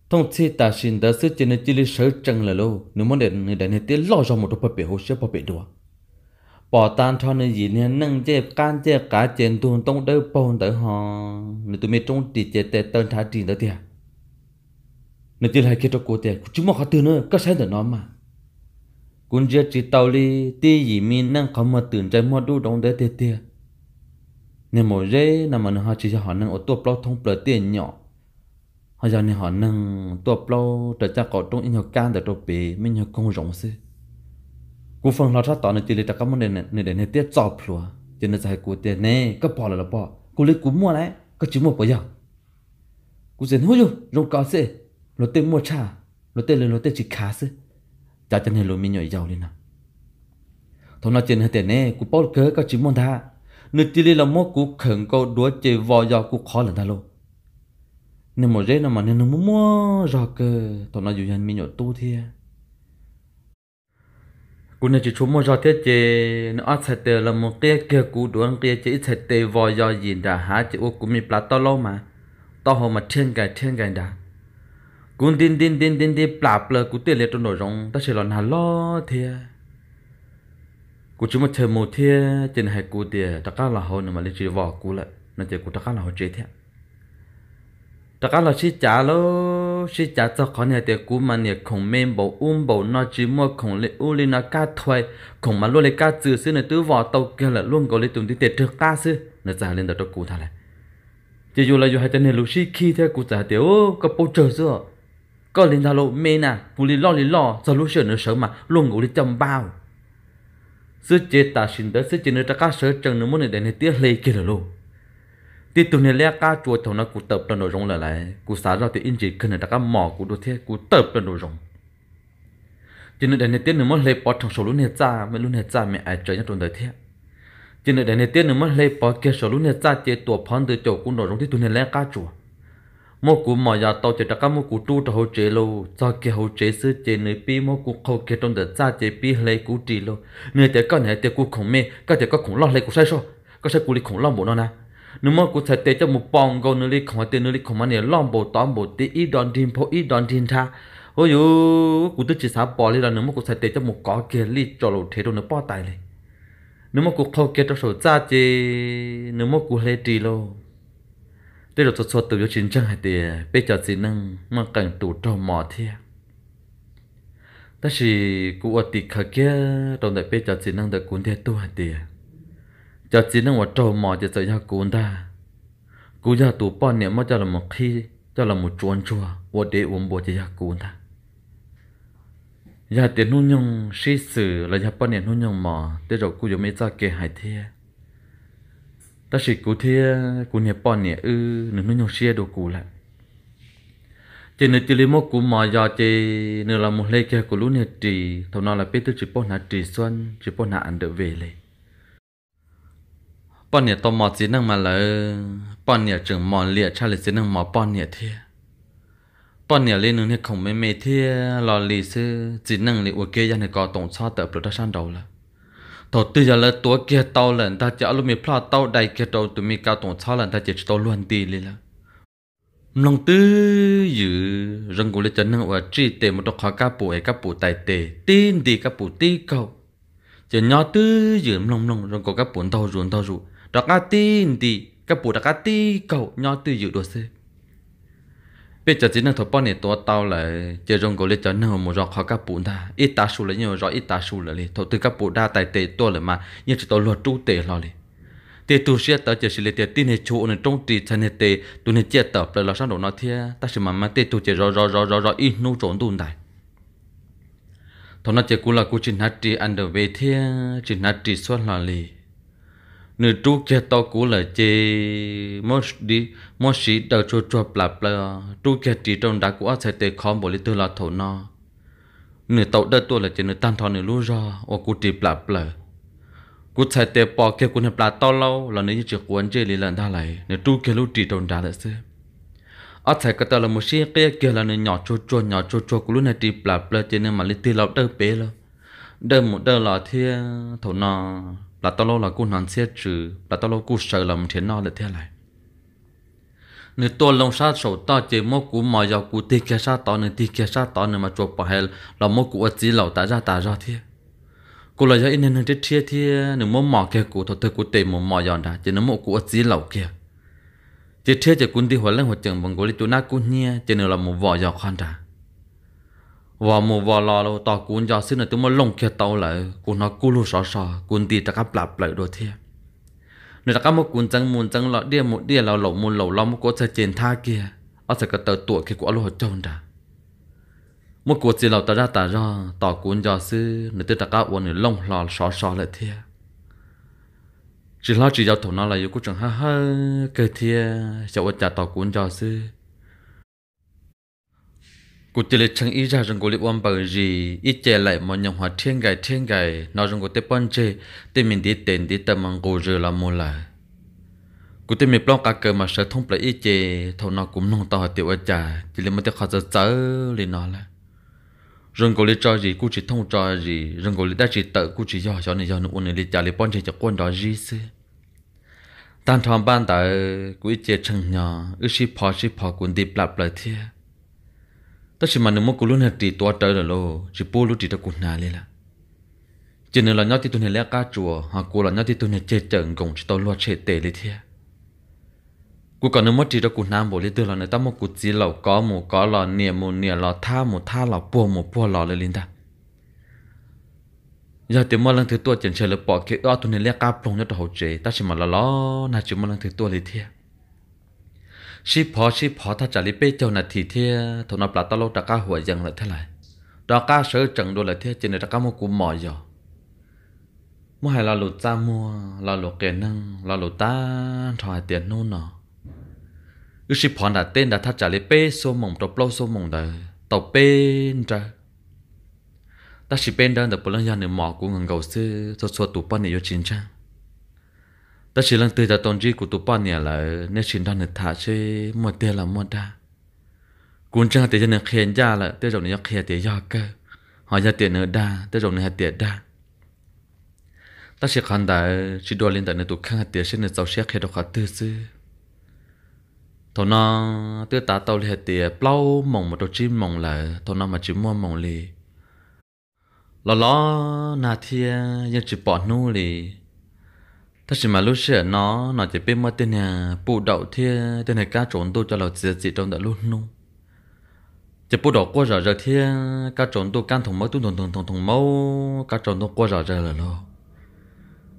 Thông chi ta xin đã sức trên chỉ lý sở chân là lô nếu muốn để người đại này tiền lo cho một đôi bắp bể hồ sơ bể đùa. Bỏ tan cho nên gì nên nâng chế can chế cá trên tuôn tông đỡ bồn đỡ họ nếu tụi mình trong tỷ chế tệ tên thả tiền đỡ tiền nếu tiền hay kia cho cô tiền chúng mà khó từ nữa, có sai được nó mà. Cũng giờ chỉ tàu li ti gì mi nâng không mà tưởng trái mua đủ đông để tiền tiền nên mỗi rễ nằm mà họ chỉ cho họ năng ở tua plau thông bờ tiền nhỏ. Họ giờ nên họ năng tua plau để cho có trong nhiều can để cho bể mình nhiều công rộng sư cú phần lo ra tao nên chỉ để các món này này để này tiết chọc lúa cho nên giải cú tiền này, có bỏ là bỏ cú lấy cú mua lại có chỉ mua bây giờ. Cú dần hôi rồi rồi có sẽ lo tiền mua trà lo tiền lên lo tiền chỉ khá sư cha chân này lo mình nhỏ giàu lên nào. Thằng nó chuyện hết tiền này, cú bỏ cớ có chỉ mong tha nơi chỉ là mua cú khẩn câu đuổi chế vò do cú khó lần ta lô nên một giây nào mà nên nó mua mua rồi cơ tao nói dù nhân mình nhoi tu thiê cú này chỉ chú mua rồi thế chế nó ăn sạch là một cái kia cú đuổi kia chế ít sạch tê vò do gì đã há chế ô cú mi plát to lâu mà tao hồ mà thiên cái thiên cái đã cú tin tin tin tin tin plát plà cú tiền liệt trong nội rong ta sẽ là hà lo thế cú chỉ một thời một thế trên hai cú tiền tất cả là hồ mà lấy chỉ vỏ cú lại. Nó chỉ cú tất cả là hồ chế thế tất cả là chỉ trả lô chỉ trả cho khó nhà tiền cú mà nhà không men bộ um bộ nó chỉ mua không lệ u lên nó cá thuê. Không mà luôn lấy cá chữ xứ này tứ vỏ tàu kia là luôn có lấy tụng tiền trước cá xứ nó trả lên đó cú thà lại. Chỉ dù là dù hai tên này lúc xí khi thế cú trả tiền ô, có bao trời xưa. Có lên thà lộ men à cú đi lo đi lo, cho lúc sửa nó sớm mà luôn ngủ đi trong bao sư chế ta xin đỡ, sư chế nơi ta cá sớ chân nó muốn để nên tiếc lấy kia là luôn tí tụi này lẽ cá chuột thằng nó cụ tập lên nội dung là lại cụ xả ra thì in chỉ cần là cá mỏ cụ đồ thế cụ tập lên nội dung cho nên để này tiếc nữa mất lấy bỏ thằng số lúc này cha mấy lúc này cha mẹ ai chơi nhất trong đời thế cho nên để này tiếc nữa mất lấy bỏ kia số lúc này cha chế tổ phong từ chỗ cụ nội dung thì tụi này lẽ cá chuột một cụ mỏ giờ tàu chỉ cá một cụ tu cho hậu chế lô, cho kia hậu chế sư chế nơi pi một cụ khâu kia trong đời cha chế pi lấy cụ trì lô. Nơi để con này để cụ khổng mê các thể có khổng lo lấy cụ sai số có sai cụ lấy khổng lo bộ nó nè nếu mà cụ sai tế cho một bong gô nơi lấy không phải nơi lấy không mà nè lo bộ tóm bộ tí ít đòn thiên phố ít đòn thiên tha. Ôi yo cụ tức chỉ sao bỏ đi là nếu mà cụ sai tế cho một có kia li cho lô thế đâu nó bỏ tay lên nếu mà cụ khâu kia cho số cha chế nếu mà cụ lấy trì lô đây là số số từ cho chính tranh hay thì bây giờ chỉ năng mang cảnh tụ trò mò thế. Ta chỉ cụ ở tịch khởi kia trong đại bây giờ chỉ năng được cuốn theo tu hay thì cho chỉ năng một trâu mò thì cho sợ cuốn ta. Cú giờ tụ bọn niệm mà cho là một khi, cho là một chuồn chùa và để uống bùa cho giờ cuốn ta. Giờ tiền nuôi nhung sĩ sử là giờ bọn niệm nuôi nhung mò để rồi cú giờ mới cho kê hải thia ta chỉ cụ thể cụ nhập bọn nhỉ ư, nửa nó nhổ xe đồ cụ lại. Chỉ nửa chỉ lấy một cụ mà giờ chỉ nửa là một lấy kia cụ lũ nhà trì thầu nó là biết tới chỉ bọn nhà trì xuân chỉ bọn nhà ăn được về lấy bọn nhỉ tao mò gì năng mà là bọn nhỉ trưởng mò liệt cha lấy gì năng mò bọn nhỉ thế bọn nhỉ lên nửa này không mấy mấy thế lò lì sư chỉ năng lì ok ra này có tổng so tập được ta sang đầu là tổ tư giờ là tuổi kia tao lần ta chả lúc mình pha tao đầy kia đầu tụi mình cao tổng sáu lần ta chỉ tao luôn đi liền là. Lòng tư dự rừng của lê chân năng và chỉ tệ một đọc khó cá bù ấy cá bù tài tệ tin đi cá bù tí cầu. Chỉ nhỏ tư dự lòng lòng, rừng của cá bù tao ruộng tao ruộng đó cá tin đi cá bù đó cá tì cầu, nhỏ tư dự đồ xe bây giờ chỉ nên thổi bao nhiêu tổ tao là chơi rong cổ lấy cho nó một rõ khó các bù ta. Ít ta sù là nhiều rõ ít ta sù là li thổi từ các bù đa tài tệ tổ là mà nhưng chỉ tổ luật trụ tệ lo li tệ tu sĩ tớ chỉ là tệ tin hệ chỗ nên trong trì chân hệ tệ tu nên chết tập là sao đồ nó thia. Ta chỉ mà mà tệ tu chỉ rõ rõ rõ rõ rõ ít nô trốn tu đại thằng nó chỉ cú là cú chỉ nát trì ăn được về thia, chỉ nát trì xuất là li nửa chú kia tao cũ là chê mất đi mất sĩ đầu cho cho bla bla chú kia chỉ trong đá của sẽ tệ khó bỏ lý tư là thổ no. Nửa tàu đất tôi là chê nửa tan thọ nửa lú ra ô cú chỉ bla bla cú sẽ tệ bỏ kia cú nửa bla tao lâu, là nếu như chỉ quấn chơi lý lần ta lại, nửa chú kia lú chỉ trong đá là xưa ở tại cái tao là một sĩ kia kia là nửa nhỏ cho cho nhỏ cho cho cú lú này chỉ bla bla chê nửa mà lý tư là đâu bé lâu đơn một đơn là thiên thổ no là tao lâu là cô nàng xe trừ là tao lâu cô sợ làm thế nào là thế này. Nếu tôi lòng sát sầu ta chỉ một cú mà giờ cú tì kia sát tao nên tì kia sát tao nên mà chụp bảo hay là một cú ở chỉ lẩu ta ra ta ra thế cô là giờ in nên chết thiệt thế nếu một mò kia cú, thôi thôi cú tì một mò giờ đã, chỉ nếu một cú ở chỉ lẩu kia. Chỉ thế chỉ cú đi hồi lên hồi chừng bằng cô đi chỗ nào cú nhia, chỉ nếu là một vỏ giờ khoan đã và một vò lò lo tao cuốn cho xin là tôi mới lông kia tao lại cuốn nó cú lu sọ sọ cuốn tì ta cắp lạp lại đồ thiệt nên ta một cuốn trắng muốn trắng lọ đĩa một đĩa lò lẩu một lẩu lò một cỗ sẽ trên tha kia ở sẽ có tờ tuổi kia của lô trôn đã một cuộc chỉ lẩu ta ra ta ra tỏ cuốn cho sư nếu tôi ta cá uốn nữa lông lò sọ sọ lại thiệt chỉ lo chỉ giao thủ nó là yêu cũng chẳng ha ha cái thiệt sẽ ở chả tỏ cuốn cho sư cụ chỉ là chẳng ít ra rằng cụ liệu ôm bảo gì ít trẻ lại mà nhung hoa thiên gài thiên gài nó rằng cụ tế bón chê tế mình đi tên đi tâm mang cụ rửa là mua lại cụ tế mình plong cả cờ mà sợ thông lại ít trẻ thầu nó cũng nông tao tiểu ở trà chỉ là một tế khó giờ chớ lên nó là rằng cụ liệu cho gì cụ chỉ thông cho gì rằng cụ liệu đã chỉ tự cụ chỉ do cho nên do nó ôn này trả lại bón chê cho quân đó gì xí tan thòng ban tại cụ ít trẻ chẳng nhỏ ước sĩ phò sĩ đi lặp lại thiệt ta chỉ mà nếu một cô luôn chỉ tua trời là lo chỉ bố lúc chỉ ta cún nà lên là. Chỉ nếu là nhau thì tôi này lẽ cá chùa họ cô là nhau thì tôi này chơi trận cũng chỉ tao lo chơi tệ lên thế cô còn nếu mất chỉ đó cú nam bộ lý tư là người ta một cú chỉ lẩu có một có, lò nia một nè lò tha một tha, lò bùa một bùa lò lên ta. Giờ thì mà lần thứ tua chẳng chờ là bỏ cái ớt tôi này lẽ cá lông nhất hậu chế ta chỉ mà là lo na chỉ mà lần thứ tua lý ship phó ship phó thà trả lý bê châu là thì thế thằng nó plata lâu ta cá hùa dần là thế này. Đó cá sớ chẳng đôi là thế chỉ là ta cá một cú mỏi giờ mua hay là lụt ra mua, là lụt kẻ năng là lụt ta thoại tiền nô nọ. Ư ship phó đã tên đã thà trả lý bê, số mộng trộp plau số mộng đời, tàu bên ra ta chỉ bên đó được bao lần nữa mỏ của ngân cầu sư cho cho tụ bao nhiêu chiến tranh ta chỉ lần từ ta tôn chỉ của tụ bao nhà là nên chiến tranh được thả chơi một tiền là một đa. Cuốn trang tiền cho nên khen ra là tiền rồi này khen tiền do cơ. Họ ra tiền nữa đa tiền rồi này tiền đa. Ta chỉ khăn đã chỉ đo lên tại nơi tụ khăn tiền xin được giàu sẽ khen được khó tư sư. Thằng nó tới ta tàu liền tiền bao mong một đôi chim mong là thằng nó mà chỉ mua mong liền lo lo na thia ยัง chỉ bỏ nu li thật sự mà lúc xưa nó nó chỉ biết mất tên nhà bù đậu thia, tên này cá trốn tôi cho là chỉ chỉ trong đã luôn luôn. Chỉ bù đậu qua rồi rồi thia cá trốn tôi can thùng máu, tôi thùng thùng thùng thùng máu cá trốn tôi qua rồi rồi là lo.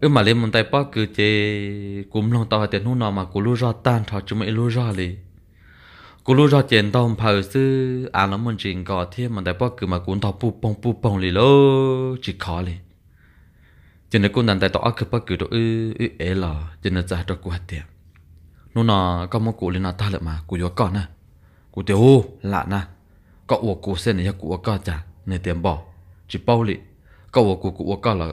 Ư mà lên một tay bao cứ chế cúm lòng tao tiền hôm nào mà cú lu ra tan, thọ chúng mày lu ra liền cú lu ra tiền tao phải sư à nó muốn chuyện gò thia, một tay bao cứ mà cuốn thọ pu bông pu bông lì lo chỉ khó liền cho nên cô nàng tại tỏ ác cấp cứ đó ư ư ế là cho nên ra cho cô hạt tiền nô à. nà, có một cô lên là ta lại mà cụ yếu con nè cụ tiêu lạ nè có uổng cô xe này cô uổng con chả nên tiền bỏ chỉ bao lị. Có uổng cô cụ uổng con là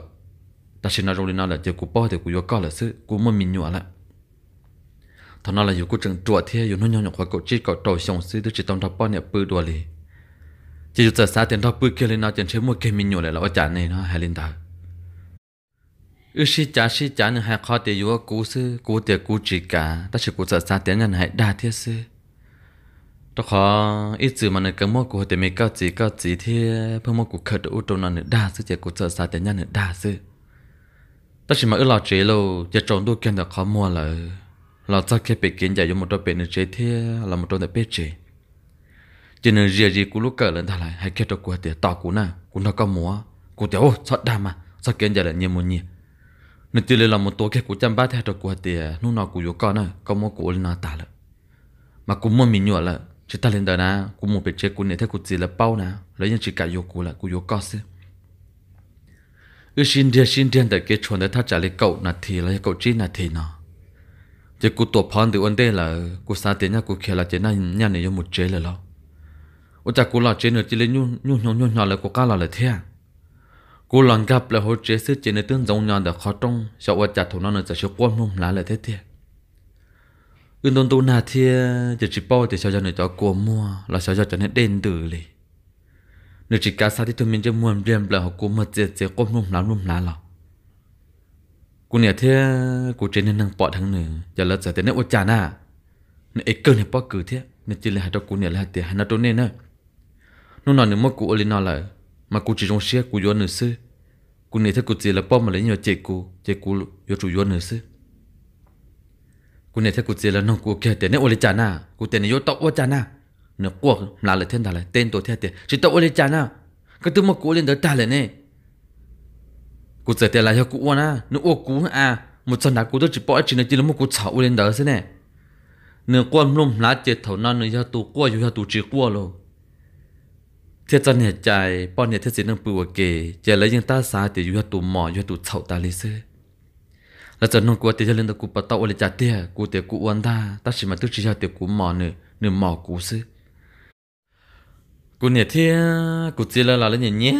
ta xin rồi lên là chỉ cô bỏ thì cô yếu con là sự cô mới minh nhụa lại thằng nó là yếu cụ trừng trụa thế yếu nó nhau nhọc qua cô chỉ có trồi xong sự tôi chỉ tông thập bỏ nhà bự đồ lì. Chỉ chút giờ xa tiền thập bự kia lên nó chỉ chơi mua kia minh nhụa lại là ở chả này nó hay linh ta ư sĩ cha sĩ cha nữa hay khó tiền yếu cú sư cú tiền cú chỉ cả ta chỉ cú sợ xa tiền nhân hay đa thiết sư. Ta khó ít chữ mà nữa cái mốt của tiền mình cao chỉ cao chỉ thì phương mốt của khởi đầu trâu nó nữa đa sư chỉ cú sợ xa tiền nhân nữa đa sư. Ta chỉ mà ư lo chế lâu giờ trộn đôi kiện được khó mua là là cho cái bị kiến giải dùng một đôi bị nữa chế thì là một đôi được biết chế chỉ nữa riêng gì cú lúc cởi lên thà lại hãy kết được của tiền tao cú na, cú nó có múa cú tiểu sao đam mà sao kiến giải là nhiều một nhiều nó chỉ là một tổ cái của chăm ba theo được của tiền nó nó của vô con nè có một của nó tả là mà cũng mua mình nhựa là chỉ ta lên đời na, cũng một bị chế của này theo của chỉ là bao na. Lấy những chỉ cả vô cú là của vô con xí ư xin dia xin dia để cái chuẩn để thắt trả lấy cậu là thì, lấy cậu chi là thì nó chỉ cụ tổ phong từ vấn đây là cụ xa tiền nhà cụ kia là chỉ na nhà này một chế là lo. Ở chả cụ là chế nữa chỉ lấy nhung nhung nhung nhung nhỏ là cụ cá là là thế à? cô lần gặp là hồi chế sư chế nơi tương giống nhau để khó trong sợ vật chặt thủ nó nên sẽ sợ quan mông lá lại thế thiệt. Ưng tôn tu nà thiệt chỉ chỉ bao thì sao cho người cho cô mua, là sao cho cho nên đền tử lì. Nếu chỉ cá sao thì tôi mình cho muôn riêng là họ cô mất chết chết quan mông lá mông lá lọ. Cô nè thiệt cô trên nên năng bỏ thằng nữa giờ là giờ thế nên ôi chả nà nên ấy cơn này bỏ cử thiệt nên chỉ là cho cô nè là thiệt nó tôi nên nữa nó nói nếu mà cô lên nó lại mà cô chỉ trong xe cô yo nữa sư. Cô này thấy cô chỉ là bom mà lấy nhiều chạy cô chạy cô yo chủ yo nữa sư. Cô này thấy cô chỉ là nông cô kia tiền này ô lê chả na. Cô tiền này yo tao ô chả na. Nửa qua là lại thiên thà lại, tên tổ thiên tiền chỉ tao ô lê chả na. Cái thứ mà cô lên đỡ ta lại nè. Cô giờ tiền lại cho cô na. Nửa ô cô à một trận đá cô tôi chỉ bỏ chỉ là chỉ là một cô chảo lên đỡ thế nè. Nửa quan lùm lá chết thầu nan nửa cho tổ qua cho tổ chỉ qua luôn thế chân hệ chạy bọn nhà thiết gì năng bùa kề giờ lấy những ta xa thì yêu tụ mò yêu tụ chảo ta lấy xe là chân nông cú thì cho lên tụ cú bắt tàu lên chặt tiền cú tiệt cú uốn ta ta chỉ mà tức chỉ cho tiệt cú mò nữa, nửa mò cú sư, cú nhà thiê, cú chỉ là là lấy nhẹ nhẹ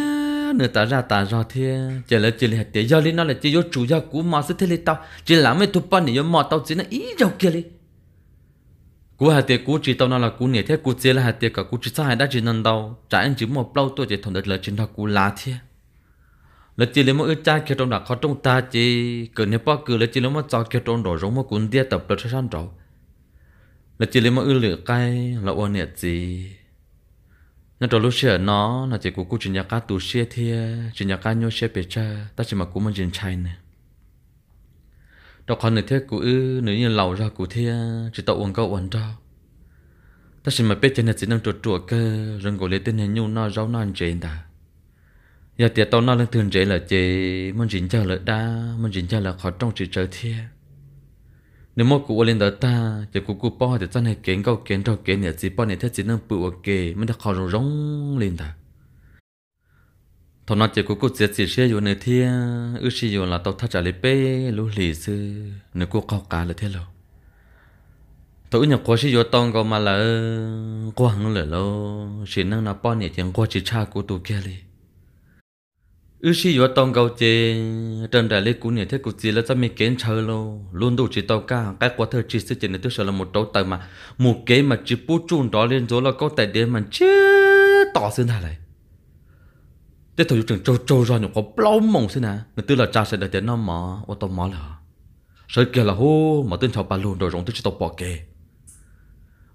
nửa ta ra ta ra thế chỉ là chỉ là tiệt, do lên nó là chỉ do chủ gia cũ mà sẽ thế tao chỉ làm mấy tụi bạn này mà tao chỉ là ý dầu kia đi cú hạt tiền cú chỉ tao nó là cú nhẹ thế, cú chơi là hạt tiền cả cú chỉ sao hai đã chỉ nâng đầu trả anh chỉ một lâu tôi chỉ thằng đất là chỉ là cú lá thế. Là chỉ lấy một ít cha kia trong đó khó trong ta chỉ cứ nếu bao cứ là chỉ lấy một cho kia trong đó giống một cuốn đĩa tập được sang rồi là chỉ lấy một ít lửa cay, là ôn nhẹ gì nhưng trong lúc xưa nó là chỉ của cô chỉ nhà cá tù xe thế chỉ nhà cá nhau xe bể cha, ta chỉ mà cú muốn dân trai nè đó còn nửa thế cụ ư nửa như lầu ra cụ thế, chỉ tạo uống câu uống rau ta xin mà biết chân này chỉ năng chuột chuột cơ rồi gọi lấy tên hình nhu nó rau nó ăn chế ta. Giờ tiệt tao nó lên thường chế là chế muốn chỉnh cho là đa muốn chỉnh cho là khó trong chỉ chờ thế. Nếu mà cụ lên đó ta chỉ cụ cụ bỏ thì ta này kiến câu kiến trâu kiến nhà chỉ bỏ này thế chỉ năng bự ok mình đã khó rong rong lên ta thằng nó chỉ có cụ chỉ chỉ xe vô nơi thia ước gì vô là tao thắt trả lấy bê, lú lì sư nơi cụ cao cá là thế đâu tôi nhập có sĩ vô tông có mà là qua hăng lửa lâu chỉ năng nó bao nhiêu tiền qua chỉ cha của tụi kia đi ư sĩ vô tông cầu chế trần đại lấy cú này thế cú chỉ là cho mình kiến chơi lâu. Luôn đủ chỉ tàu cả cái quá thời chỉ sự chỉ này tôi sợ là một trâu tàu mà, một cái mà chỉ bút chun đó lên rồi là có tài để mà chết tỏ xin thà lại thế thôi chừng trâu trâu rồi nó có bao mộng xin nè người tư là cha sẽ để nó mà ô tô mỏ là. Sợ kia là hô mà tên thầu bà luôn rồi rong tôi chỉ tàu bỏ kề.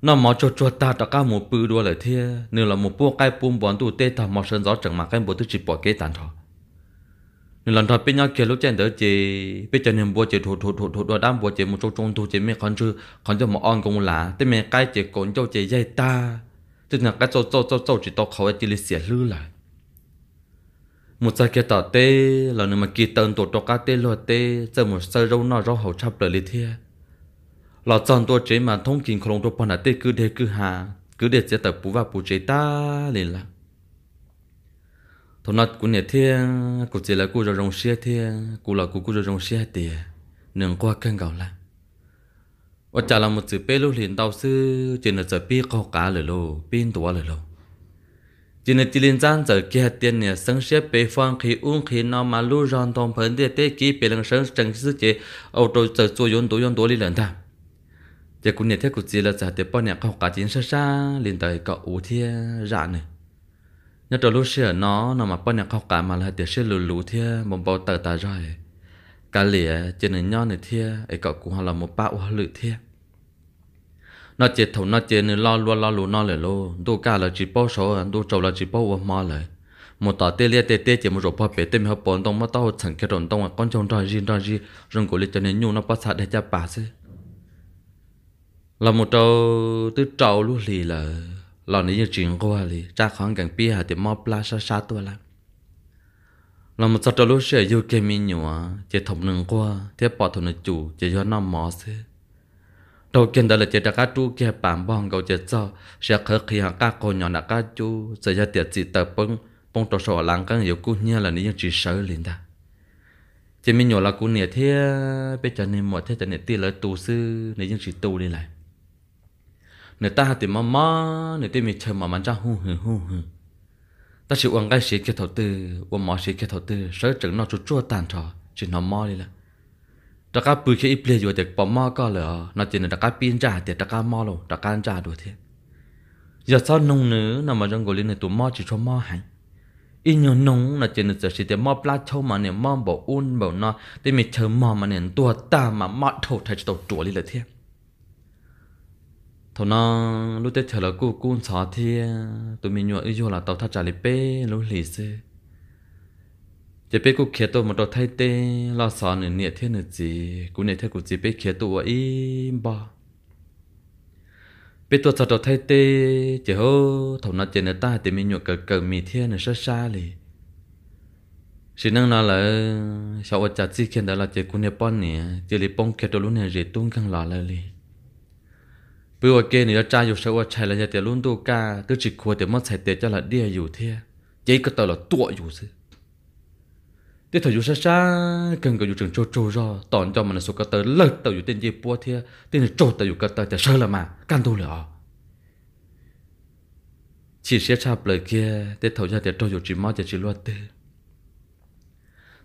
Nó mỏ cho cho ta đã cả một bự đua lại thế nếu là một bộ cái bùm bón tụ tê ta mỏ sơn gió chẳng mà cái bộ tôi chỉ bỏ kề tàn thọ, nên lần thọ bên nhau kia lúc trên đỡ chị bây chân nên bùa chị thủ thủ thủ thủ đồ đam bùa chị một số trung tu chị mấy con chưa con cho một on cũng là. Thế mẹ cái chị còn cho chị dây ta. Tức là cái chỗ chỗ chỗ chỗ chỉ tao khẩu chỉ là xỉa lư lại một giờ kia tỏ tê là nếu mà kỳ tần tổ cho cá tê lo tê, giờ một sơ râu nó râu hậu chắp lời lý thia. Là chọn tổ chế mà thông kinh không tôi bọn tê cứ để cứ hà, cứ để chế tập bù và bù chế ta liền là thằng nó cũng nhẹ thia cũng chỉ là cũng rồi rong xe thia cũng là cũng cũng rồi rong xe tiền nương qua cơn gạo là và chả là một chữ bê lúc liền tàu sư chỉ là giờ bê câu cá lời lô, pin tuổi lời lô chỉ nên chỉ liên gian giờ kia tiền nè sáng xếp bê phong khi uống khi nó mà lu ròn tông phần để tế ký bê lần sáng chẳng sư chế ô tô giờ cho yốn tổ yốn tổ đi lần ta. Chỉ cũng nhẹ thế cũng chỉ là giờ để bao nhiêu không cả chín xa xa liên tới cậu ủ thia rạ này nhớ cho lúc xưa nó nó mà bao nhiêu không cả mà là để xưa lù lù thia bông bao tờ tờ rồi cả lìa chỉ nên nho này thia ấy cậu cũng là một bao lự thia nó chết thầu nó chết nữa lo lo lo lù nó lại lô đồ cả là chỉ bao số đồ trâu là chỉ bao vô mà lại một tờ tê lia tê tê chỉ một rổ bao bể tên hợp bọn đông mà tao chẳng cái đồn đông à con trông ra gì ra gì rừng cổ lịch cho nên nhu nó bắt sát để cho bà chứ. Là một trâu tư trâu lúc lì là là nãy giờ chuyện qua lì. Cha khoảng gần bia thì mò pla sa sa tua là là một trâu lúc sẽ yêu cái mình nhỏ chỉ thầm nương qua thế bỏ thầm nương chủ chỉ cho nó mò chứ đầu tiên đó là chỉ đã cá chú kia bản bong gấu chỉ cho. Sẽ khởi khi hàng cá cô nhỏ đã cá chú, sẽ ra tiệt chỉ tập bông bông trò sò lăng cái nhiều cú nhia là những chỉ sợ liền ta. Chỉ mình nhỏ là cú nhia thế bây giờ nên mọi thế cho nên tiền là tu sư nên những chỉ tu đi lại. Người ta thì mà mà người tiền mình chơi mà mình ra hu hừ hu hừ. Ta chỉ uống cái gì cái thầu tư, uống mỏ gì cái thầu tư sợ chừng nó chút chua tàn trò, chỉ nó mò đi lại là ta cá bự khi ít lấy rồi được bỏ mò có lỡ nó chỉ là ta cá pin trả thì ta cá mò luôn ta cá trả được thế giờ sao nông nữa nằm mà trong gối lên tụi mò chỉ cho mò hành ít nhiều nông là chỉ là chỉ để mò pla châu mà nè mò bỏ un bỏ nó để mình chờ mò mà nè tua ta mà mò thầu thay cho tụi đi là thế thằng nó lúc tết chờ là cô cô xóa thì tụi mình nhựa yêu là tàu thắt trả lấy bê lúc lì xe chỉ bê cô kia tôi một đồ thay tê lo xóa nữa nhẹ thế nữa gì cô nhẹ thế cô chỉ bê kia tôi im bò bê tôi xóa đồ thay tê chỉ hô thằng nó chỉ nữa ta thì mình nhựa cờ cờ mì thế nữa xa xa lì chỉ năng là là sau ở chợ chỉ kia đó là chỉ cô nhẹ bón nè chỉ lấy bông kia tôi lúc này rỉ tung căng lò lại lì bữa ở kia này cha อยู่ จะไปกูเขียตัวมันตัวไทยเต้ลาสอนเนี่ยเท่านึจีกูเนี่ยเท่ากูจีไปเขียตัวอีบ่ไปตัวจอดตัวไทยเต้เจ้าถมนัดเจนต้าแต่มีหยกเกิดเกิดมีเท่านึช้าช้าเลยสินังนั่นเลยชาวจัดซีเขียนแต่ละเจ้ากูเนี่ยป้อนเนี่ยเจลิปงเขียตัวลุ่นเนี่ยเรตุ้งข้างหลังเลยปือว่าเกนี่เราจ่ายอยู่ชาวชัยแล้วจะเตลุ่นตัวกาตัวจิกขวรแต่มัดใส่เตจะละเดียอยู่เท่าเจ๊ก็ตลอดตัวอยู่ซึ่ง thế thời dù xa xa, cần có dù trường trâu trâu ra tòn cho mình số cá tơ lợt tàu dù tên gì bua thế tên là trâu tàu dù cá tơ chả sơ là mà, can tu lửa. Chỉ sẽ chạp lời kia thế thời ra thì trâu dù chỉ mau chỉ loa tê.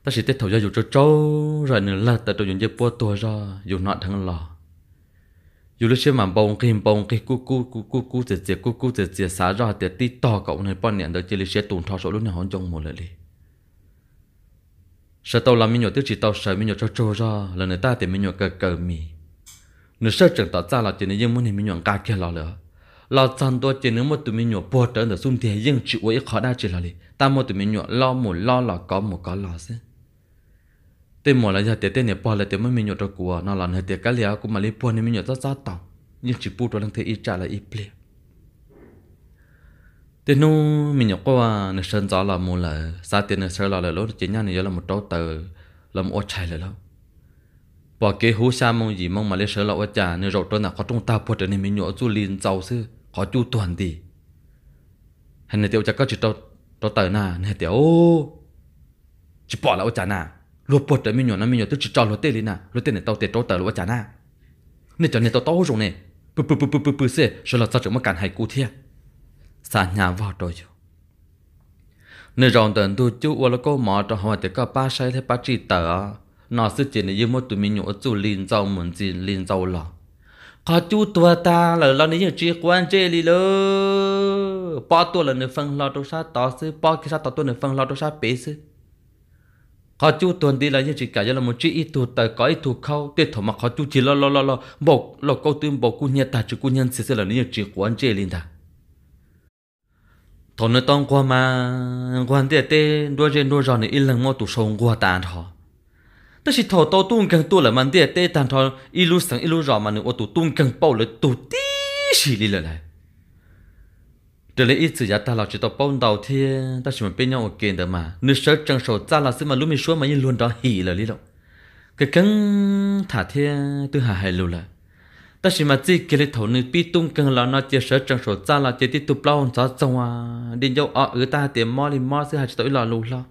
Ta chỉ thế thời ra dù trâu trâu rồi nữa là tàu dù gì bua tua ra dù nọ thằng lò. Dù lúc xem mà bông kim bông cái cu cu cu cu cu tiệt tiệt cu cu tiệt tiệt xả ra tiệt tí to cậu này, bọn nè đó chỉ lúc xem tụn thọ số lúc này hôn trong một lời sợ tàu làm mình nhổ tức chỉ tàu sợ mình nhổ cho trâu ra là người ta thì mình nhổ cờ cờ mì. Nửa sợ chẳng tỏ ra là chỉ nên muốn thì mình nhổ cá kia lo lỡ lo chăn tôi chỉ nếu một tụi mình nhổ bò trở được xung thế nhưng chịu ấy khó đa chỉ là đi ta một tụi mình nhổ lo một lo là có một có lo chứ. Tên một là giờ tiền tiền này bỏ là tiền mới mình nhọ cho của. Nó là tiền cái liao cũng mà lấy bỏ nên mình nhọ rất rất tao nhưng chỉ bù cho lần thế ít trả là ít ple thế nu mình nhớ qua nó sơn gió là mua là sao tiền nó sơn là là lốt chỉ nhau này là một trâu tờ, là một chạy là lâu bỏ cái hú sa mong gì mong mà lấy sơn là ở nhà nếu rồi tôi là có trung ta bỏ cho nên mình nhớ du liền giàu sư, có chu toàn đi hay là tiêu chắc có chỉ trâu trâu tờ nà này tiêu chỉ bỏ là ở nhà nà lúa bột để mình nhớ nó, mình nhớ tôi chỉ cho lúa tê lên nà lúa tê này tao tê trâu tờ lúa chả nà nên cho nên tao tao rồi nè bự bự bự bự bự bự xe rồi là sao chúng mà cản hay cụ thiệt xa nhà vào rồi chứ nếu rong tận tu chú ở là cô mỏ hoa thì có ba sai thế ba chỉ tờ. Nó sự chỉ là yêu một tụi mình nhọ chú liên giàu muốn gì liên giàu lọ có chú tua ta là lo này chỉ quan chế li lơ. Ba tua là nửa phần lo đâu sao tao sư ba cái sao tao tua nửa phần lo đâu sao bế sư họ chú tuần đi là những chỉ cả là một chỉ ít tu tại có ít tu khâu. Để thọ mà họ chú chỉ lo lo lo lo. Bộ lo câu tuyên bộ cu nhân ta, chú cu nhân sẽ sẽ là những chỉ quan chế linh ta thọ nó tông qua mà, quan địa tê, đua trên đua giòn này ít lần mua tủ sông qua tàn thọ. Ta chỉ thọ tao tung càng tu là mà địa tê tàn thọ ít lúc sáng ít lúc giòn mà nữa tủ tung càng bao là tủ tí xì đi lại. Từ lấy ít sự giá ta là chỉ tao bao đầu thì ta chỉ muốn bên nhau ok được mà. Nửa sợ chẳng sầu ta là xem mà lúc mình xuống mà như luôn đó hỉ là lý đâu cái cứng thả thế tôi hà hài luôn là ta chỉ mà chỉ cái lấy thầu nữ bi tung cần là nó chỉ sợ chẳng số cha là chỉ tiếp tục lao cho trong à đến dâu ở ở ta tiền mò đi mò sẽ hay chỉ tôi là luôn lo.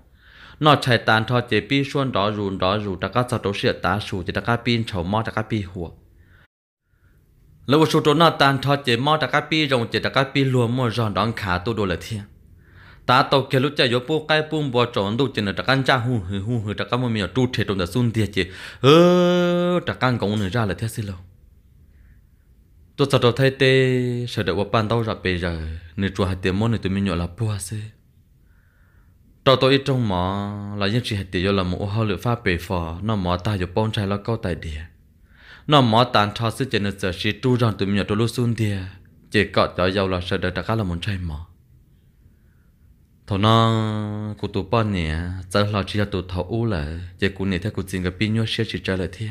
Nó chạy tàn thọ chỉ bi xuân đó rùn đó rùn ta có sao đâu sẽ ta sù chỉ ta có pin chầu mò ta có pi hùa. Lúc số trốn nó tàn thọ chỉ mò ta các pi rồng chỉ ta các pi lùa mò giòn đón khá tu đồ là thiên. Ta tàu kia lúc chạy vô bố cái bùm bò tròn tu chỉ là ta căn cha hù hù hù hừ đã các mua miệng tu thể trong đã sun tiệt chỉ ơ ta căn công nữa ra là thế xin lâu tôi sợ đầu thay tê, sợ đợi qua ban đầu ra bây giờ nếu chùa hai tiền món này tôi mới nhọ là bùa xí trò tôi trong mỏ, là những chuyện hai tiền vô là một hoa lửa pha bể phò. Nó mỏ ta giờ bông trai là câu tài địa. Nó mỏ tàn thọ sự chân nên sợ chỉ tu rằng tụi nhọ tôi xuống địa chỉ có cho giàu là sợ được cả là muốn chơi mỏ. Thằng nó, cụ tụ bao nè, giờ là chỉ là tụ thầu u là chỉ cụ nè theo cụ xin cái pin nhọ sẽ chỉ trả lời thiệt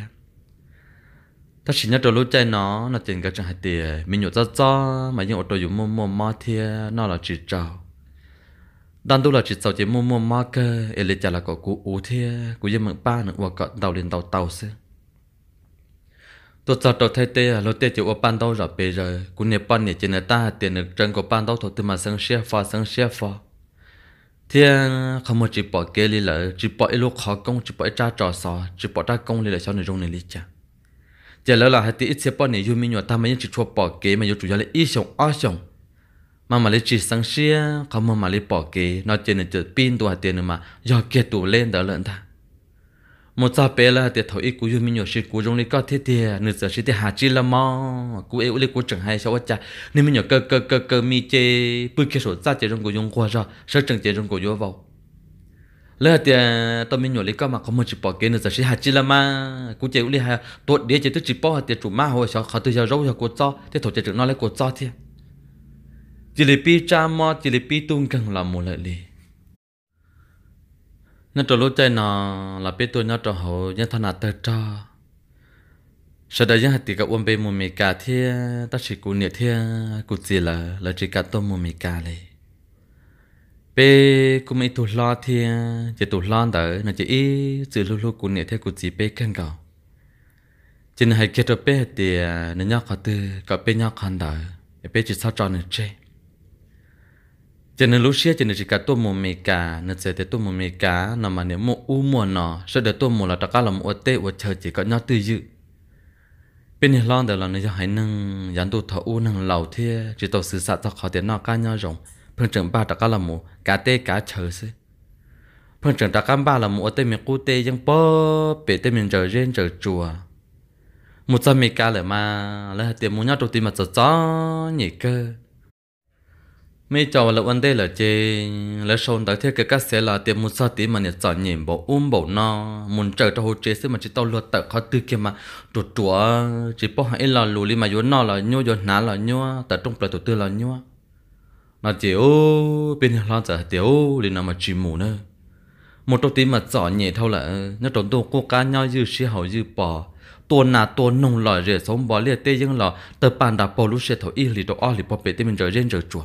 ta chỉ nhớ đôi lúc chơi nó nó tiền cái chẳng hai tiền mình nhớ cho cho mà những ô tô dùng mua mua mua thế nó là chỉ trào đàn tu là chỉ sau chỉ mua mua mua cơ. Để lấy trả là có cụ ú thì cụ dân mượn ba nữa hoặc cọ tàu liền tàu tàu xe tôi cho tôi thấy tê à, lo tê chỉ ở ban đầu rồi bây giờ cú nhớ ban này chỉ là ta, tiền được trần của ban đầu thôi từ mà sang xe pha sang xe pha thì không một chỉ bỏ kia đi lỡ, chỉ bỏ ít lúc khó công, chỉ bỏ ít cha trò sò chỉ bỏ ra công đi lỡ sau này rong này đi chả giờ lỡ là hai tí ít xe bỏ này dù mình nhớ ta mới chỉ chua bỏ kế mà dù chủ yếu là ít sống ở sống mà mà lấy chỉ sáng xia không mà mà lấy bỏ kế nó chỉ là chỉ pin tuổi tiền mà do kia tủ lên đó lợn ta một giờ bé là tiệt thổi ít cú dùng mình nhiều sự cú trong đi có thế thì nửa giờ sẽ để hà chi là mò cú ấy lấy cú chẳng hay sao cha nên mình nhiều cơ cơ cơ cơ mi chê bự kia sổ ra chế trong cú dùng qua rồi sao chẳng chế trong cú vô vào lỡ thì tôi mình nhiều lấy có mà không một chỉ bỏ kia nữa giờ sẽ hạ chi là mà cú chê lấy hai tuột đĩa chỉ tôi chỉ bỏ hạt chủ ma hồi sau khó tôi giờ râu giờ cột cho, thế thầu chỉ chừng nó lấy cột cho thế. Chỉ lấy pi cha mà chỉ lấy pi tung cần làm một lợi đi. nó trò lúc chơi nó là biết tôi nó trò hậu nhân thằng nào tơ cho. Sau đó hạt thì cả uống bê mồm mì cà thì ta chỉ cú nhiệt thì cú gì là là chỉ cả tôm mồm mì cà này bé cũng mấy tụ lo thì chỉ tụ lo đỡ nó chỉ ý chỉ lúc lúc cũng nhiệt thì cũng chỉ bé căng cầu chỉ là hai kia cho bé thì nó nhóc khó tư có bé nhóc khó đỡ bé chỉ sao cho nó chơi chỉ là lúc xưa chỉ là chỉ cả tôi mua mì cả nó sẽ để tôi mua mì cả nó mà nếu mua u mua nó sẽ để tôi mua là tất cả là một tê một chờ chỉ có nhau tư dự bên này lo đỡ là nó cho hay nâng dán tôi thọ u nâng lầu thì chỉ tôi sự sạ cho khó tiền nó cá nhau rộng phương trưởng ba tất cả là mù cá tê cá chờ xí phương trưởng tất cả ba là ở tê miền cú tê nhưng bơ bể tê miền chờ riêng chờ chùa một trăm mì cá là mà là tiền mua nhau đầu tiên mà cho chó nhỉ cơ mấy cháu là vấn đề là chê là sôn tới thế cái các sẽ là tiệm một sao tiền mà nhiệt chọn nhỉ bộ um bộ no muốn chờ cho hồ chế xí mà chỉ tao luật tự khó tư kia mà chuột chúa chỉ bỏ hai là lù li mà vô no là nhua vô ná là nhua tại trong tổ tư là nhua nó chỉ bên nhà lo giờ tiểu li nằm mà chỉ mù nữa. Một đầu tí mà rõ nhẹ thâu là, nó trốn tôi cô cá nhau dư xí hậu dư bò. Tua nà tua nông lòi rể sống bò liệt tê dân lò, tờ bàn đà bò lúc xe thổ y lì đồ o lì bò bể tê mình rời rên rời chùa.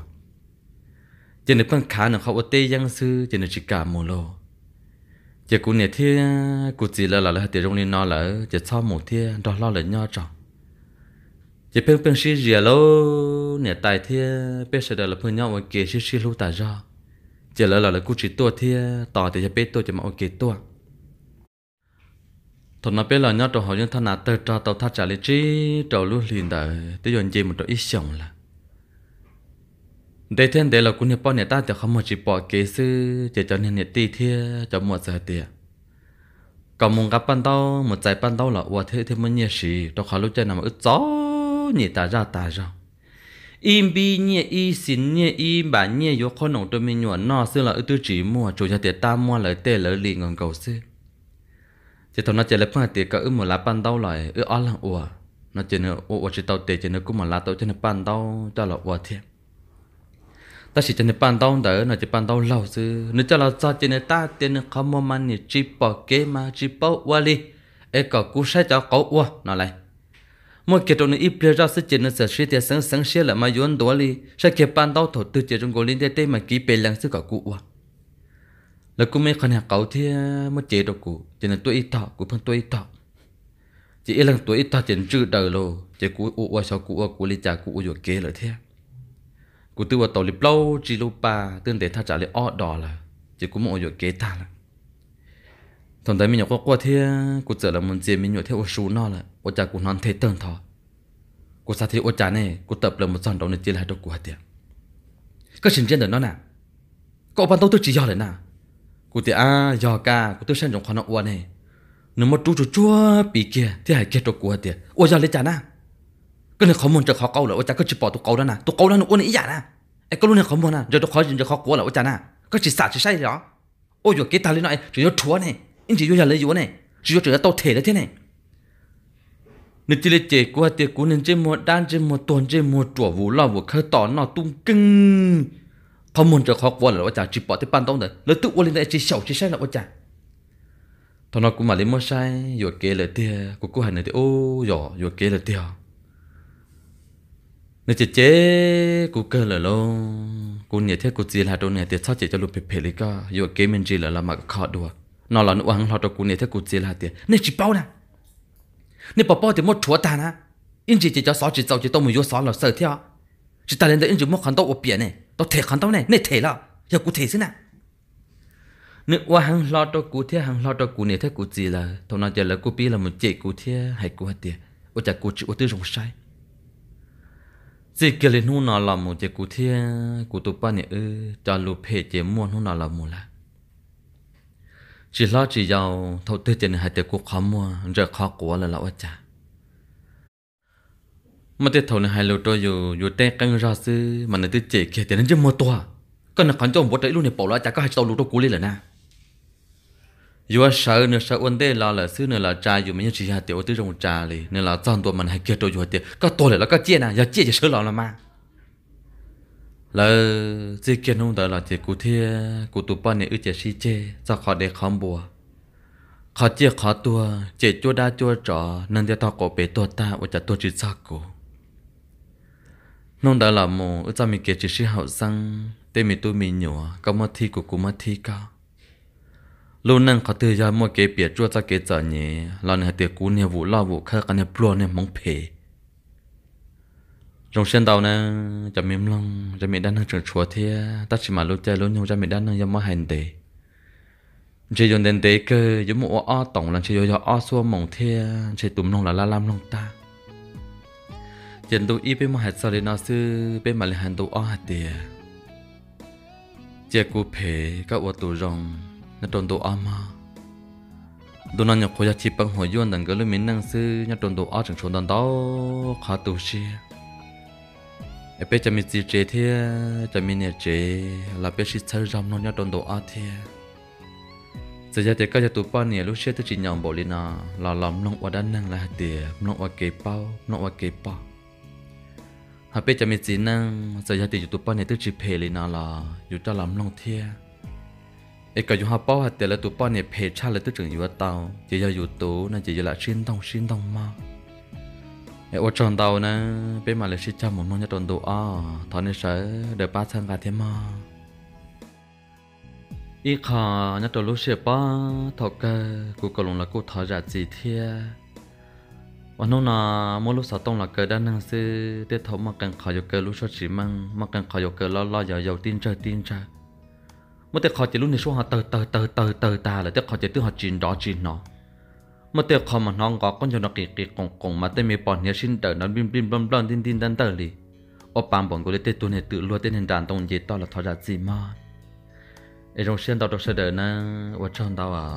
Chỉ nên phân khá nó khâu ở tê dân sư, chỉ nên chỉ cả mù lô. Chỉ cụ nè thia cụ chỉ là là là tiền trong liên nó là chỉ sau một thia đó lo là nhau trọng chỉ bên bên xí gì lô nè tài thia, bên sẽ là phương nhau ở kia xí sĩ lô tài ra chỉ là là là cú chỉ tua thia tỏ thì chỉ bên tua chỉ mà ok kia tua. Thằng nó biết là nhau trò họ những thằng nào tơ trò tàu thắt trả lý trí, trò luôn liền đời tới giờ gì một trò ít sống là. Để thiên để là cú nhập bao nè ta thì không một chỉ bỏ kế sư chỉ cho nên nè ti thia, cho một giờ tiền còn muốn gặp ban đầu một giải ban đầu là ủa thế thì mới nhiều gì trong khó lúc chơi nằm ướt gió nhẹ ta ra ta ra im bi nhẹ y xin nhẹ y bà nhẹ yo khó nồng tôi mình nhuận nó xưa là ở tư chỉ mua chủ nhà tiệt ta mua lời tê lời lì ngon cầu xưa chỉ thằng nó chỉ là phải tiệt cả ư một lá ban đầu lại ư ở lăng ủa nó chỉ nữa ủa chỉ tàu tiệt chỉ nữa cũng một lá tàu chỉ nữa ban đau cho là ủa thiệt ta chỉ cho nữa ban đau đỡ nó chỉ ban đau lâu xưa nếu cho là cho chỉ nữa ta tiền nữa không mà mình chỉ bỏ kế mà chỉ bỏ qua đi ấy có cú sai cho cậu ua nó lại một cái trong này ít bia ra sẽ chỉ nó sẽ suy tiền sáng sáng xe là mà yến đó li. Sẽ cái ban đầu thổ từ chỉ trong cổ liên tế mà ký bề lăng sẽ có cụ à là cũng mấy con nhà cậu thì mới chế được cụ, chỉ nên tôi ít thọ, cụ phân tôi ít thọ. Chỉ lần tôi ít thọ chỉ chữ đời luôn chỉ cụ u u sau cú cụ li trả cụ rồi kế lại thế cụ tư vào tàu lip lâu chỉ lâu ba, tương để tha trả lại ọ đỏ là, chỉ cụ một rồi kế ta là thằng đấy mình nhọc qua thế, cô sợ là muốn gì mình thế theo số nó là. Ô cha cú non thế tưởng thọ. Cô sao thế ô cha này, cô tập là một dòng đầu này chỉ là đâu của hạt tiền cái chuyện trên đời nó nè. Cậu ban đầu tôi chỉ do lại nè. Cô thì à do cả cô tôi xem trong khoản nó uan này. Nếu mà chú chú chúa bị kia thì hãy kia được của hạt tiền ô giờ lấy trả nè. Cái này khó muốn cho khó câu là ô cha, cứ chỉ bỏ tụ câu đó nè. Tụ câu đó nó uốn ý giả nè. Ấy cái lúc này khó muốn nè. Giờ tụ khó, giờ khó của là ô cha nè. Cứ chỉ xả chỉ sai đó. Ôi, giờ cái ta lên nói chỉ cho chúa này in chỉ có lấy chúa này chỉ có trở có tàu thể là thế này. Nên chỉ là chế của tiệc của nên trên một đan trên một tuần trên một chùa vụ lo vụ khơi tỏ nó tung cưng không muốn cho khó của là ô cha chỉ bỏ tới ban tông đấy lấy tự uốn lên đây chỉ sầu chỉ sai là ô cha thằng nó cũng mà lấy mua sai rồi kể lại tia của cô hành này thì ô dọ, rồi kể lại tia Nên chỉ chế của cơ là luôn cú nhớ thế cú chỉ là đồ này thì sao chỉ cho lụp phê phê lý cả yêu kể mình chỉ là làm mà khó được nó là nó ăn lo cho cú này thế cú chỉ là tiền. Nếu chỉ bao nè. Nếu bảo bao thì mất chúa ta nè. In chỉ chỉ cho sáu chỉ giàu chỉ tao mới vô sáu là sợ theo chỉ ta lên đây, in chỉ mất khăn tao ở biển này tao thể khăn tao này nên thể là giờ cụ thể thế nè. Nếu qua hàng lo cho cú thế hàng lo cho cú này thế cú chỉ là, thằng nào giờ là cú bi là một chế cú thế hay cụ hạt tiền ở chả cú chịu ở tư rong sai. Chỉ kia lên hôn nào là một cái cụ thiên cụ tụ ba nhẹ ư ừ, cho lụp hệ chế mua hôn nào là một là chỉ lo chỉ giàu thâu tư tiền hai tiền cuộc khó mua giờ khó của là lão cha. Mà tiền thầu này hai lô tôi dù dù tê căng ra sư, mà nó tư chế kia tiền nó chưa mua toa còn là khoản cho một đấy luôn này bỏ lão cha có hai tàu lô tôi cú lên là na. Dù sợ nữa, sợ vấn đề là là xứ nữa là cha dù mình chỉ hai tiểu tư trong cha này nên là chọn tuổi mình hai kia tôi dù tiền tiểu. Có tôi là có chia nè giờ chia chỉ sợ là mà là chỉ kia nông đó là chỉ cụ thia cụ tụ bao này ư chỉ si chê cho khó để khom bùa khó chia khó tua chỉ chua đa chua trọ nên để tao cổ bể tua ta ở chả tua chỉ sao cổ nông đó là mù ở trong mình kia chỉ si hậu sang tên mình tu mình nhỏ có mất thi của cụ mất thi cao lúc nâng có từ giờ mua cái biệt chua cho cái giờ nhỉ lo này tiệc cú này vụ lo vụ khác cái này plua này mong phê trong sân tàu nè cho miếng long cho miếng đan năng trường chùa thì ta chỉ mà lúc chơi lúc nhau cho miếng đan năng giống hành đề chỉ dùng đến tế cơ giống một o tổng là chỉ dùng o xua mỏng thì chỉ tụm long là la lam long ta. Chuyện tôi y bên mà hạt sau đến nó sư, bên mà lại hành tôi o hạt tiền chỉ cụ phê các ô tô rong nhà tròn o mà đồ năng nhập khối chỉ bằng hồi yuan đằng cái mình năng sư nhà tròn đồ o chẳng chỗ đằng đó khá tu sĩ bé cho mình chỉ chế thế cho mình nhớ chế là bé chỉ chơi rong nó nhà đồn đồ ăn thế giờ giờ thì các nhà tụ ba nhiêu lúc xưa tôi chỉ nhầm bộ lên à là làm nông ở đan năng là tiền nông ở kế bao nông ở kế bao họ bé cho mình chỉ năng giờ giờ thì tụ ba nhiêu tôi chỉ phê lên à là dù cho làm nông thế ấy cái chúng họ bao hạt tiền là tụ bao này phê cha là tụ trường yếu tàu chỉ giờ yếu tố nên chỉ giờ là xin đông xin đông mà ấy ở tàu nè. Bên mà là xin cho một món nhất tuần tụ. Ờ, thọ nên sẽ được ba sang cả thêm mà. Ý khờ nhất tuần lúc xưa ba thọ cái cụ cầu là cụ thọ giả gì thế và nó là mỗi lúc sáu tông là cờ đan năng sư để thọ mà cần khỏi cờ lúc số chỉ mang mà cần khỏi cờ lo lo giàu giàu tin chơi tin chơi mà tiếc khỏi chỉ lúc này số họ tờ tờ tờ tờ tờ ta là tiếc khỏi chỉ tiếc họ chín đó chín nó mà tiêu khó mà nong gõ con cho nó kì kì cùng cùng mà tên mì bọn nhớ xin tờ nó bim bim bầm bầm tin tin đan tờ lì. Ô bàm bọn cô lấy tên tuần hệ tự lua tên hình đàn tông gì to là thọ ra gì mà ở trong xem tao đâu sẽ đợi na ở trong tao à?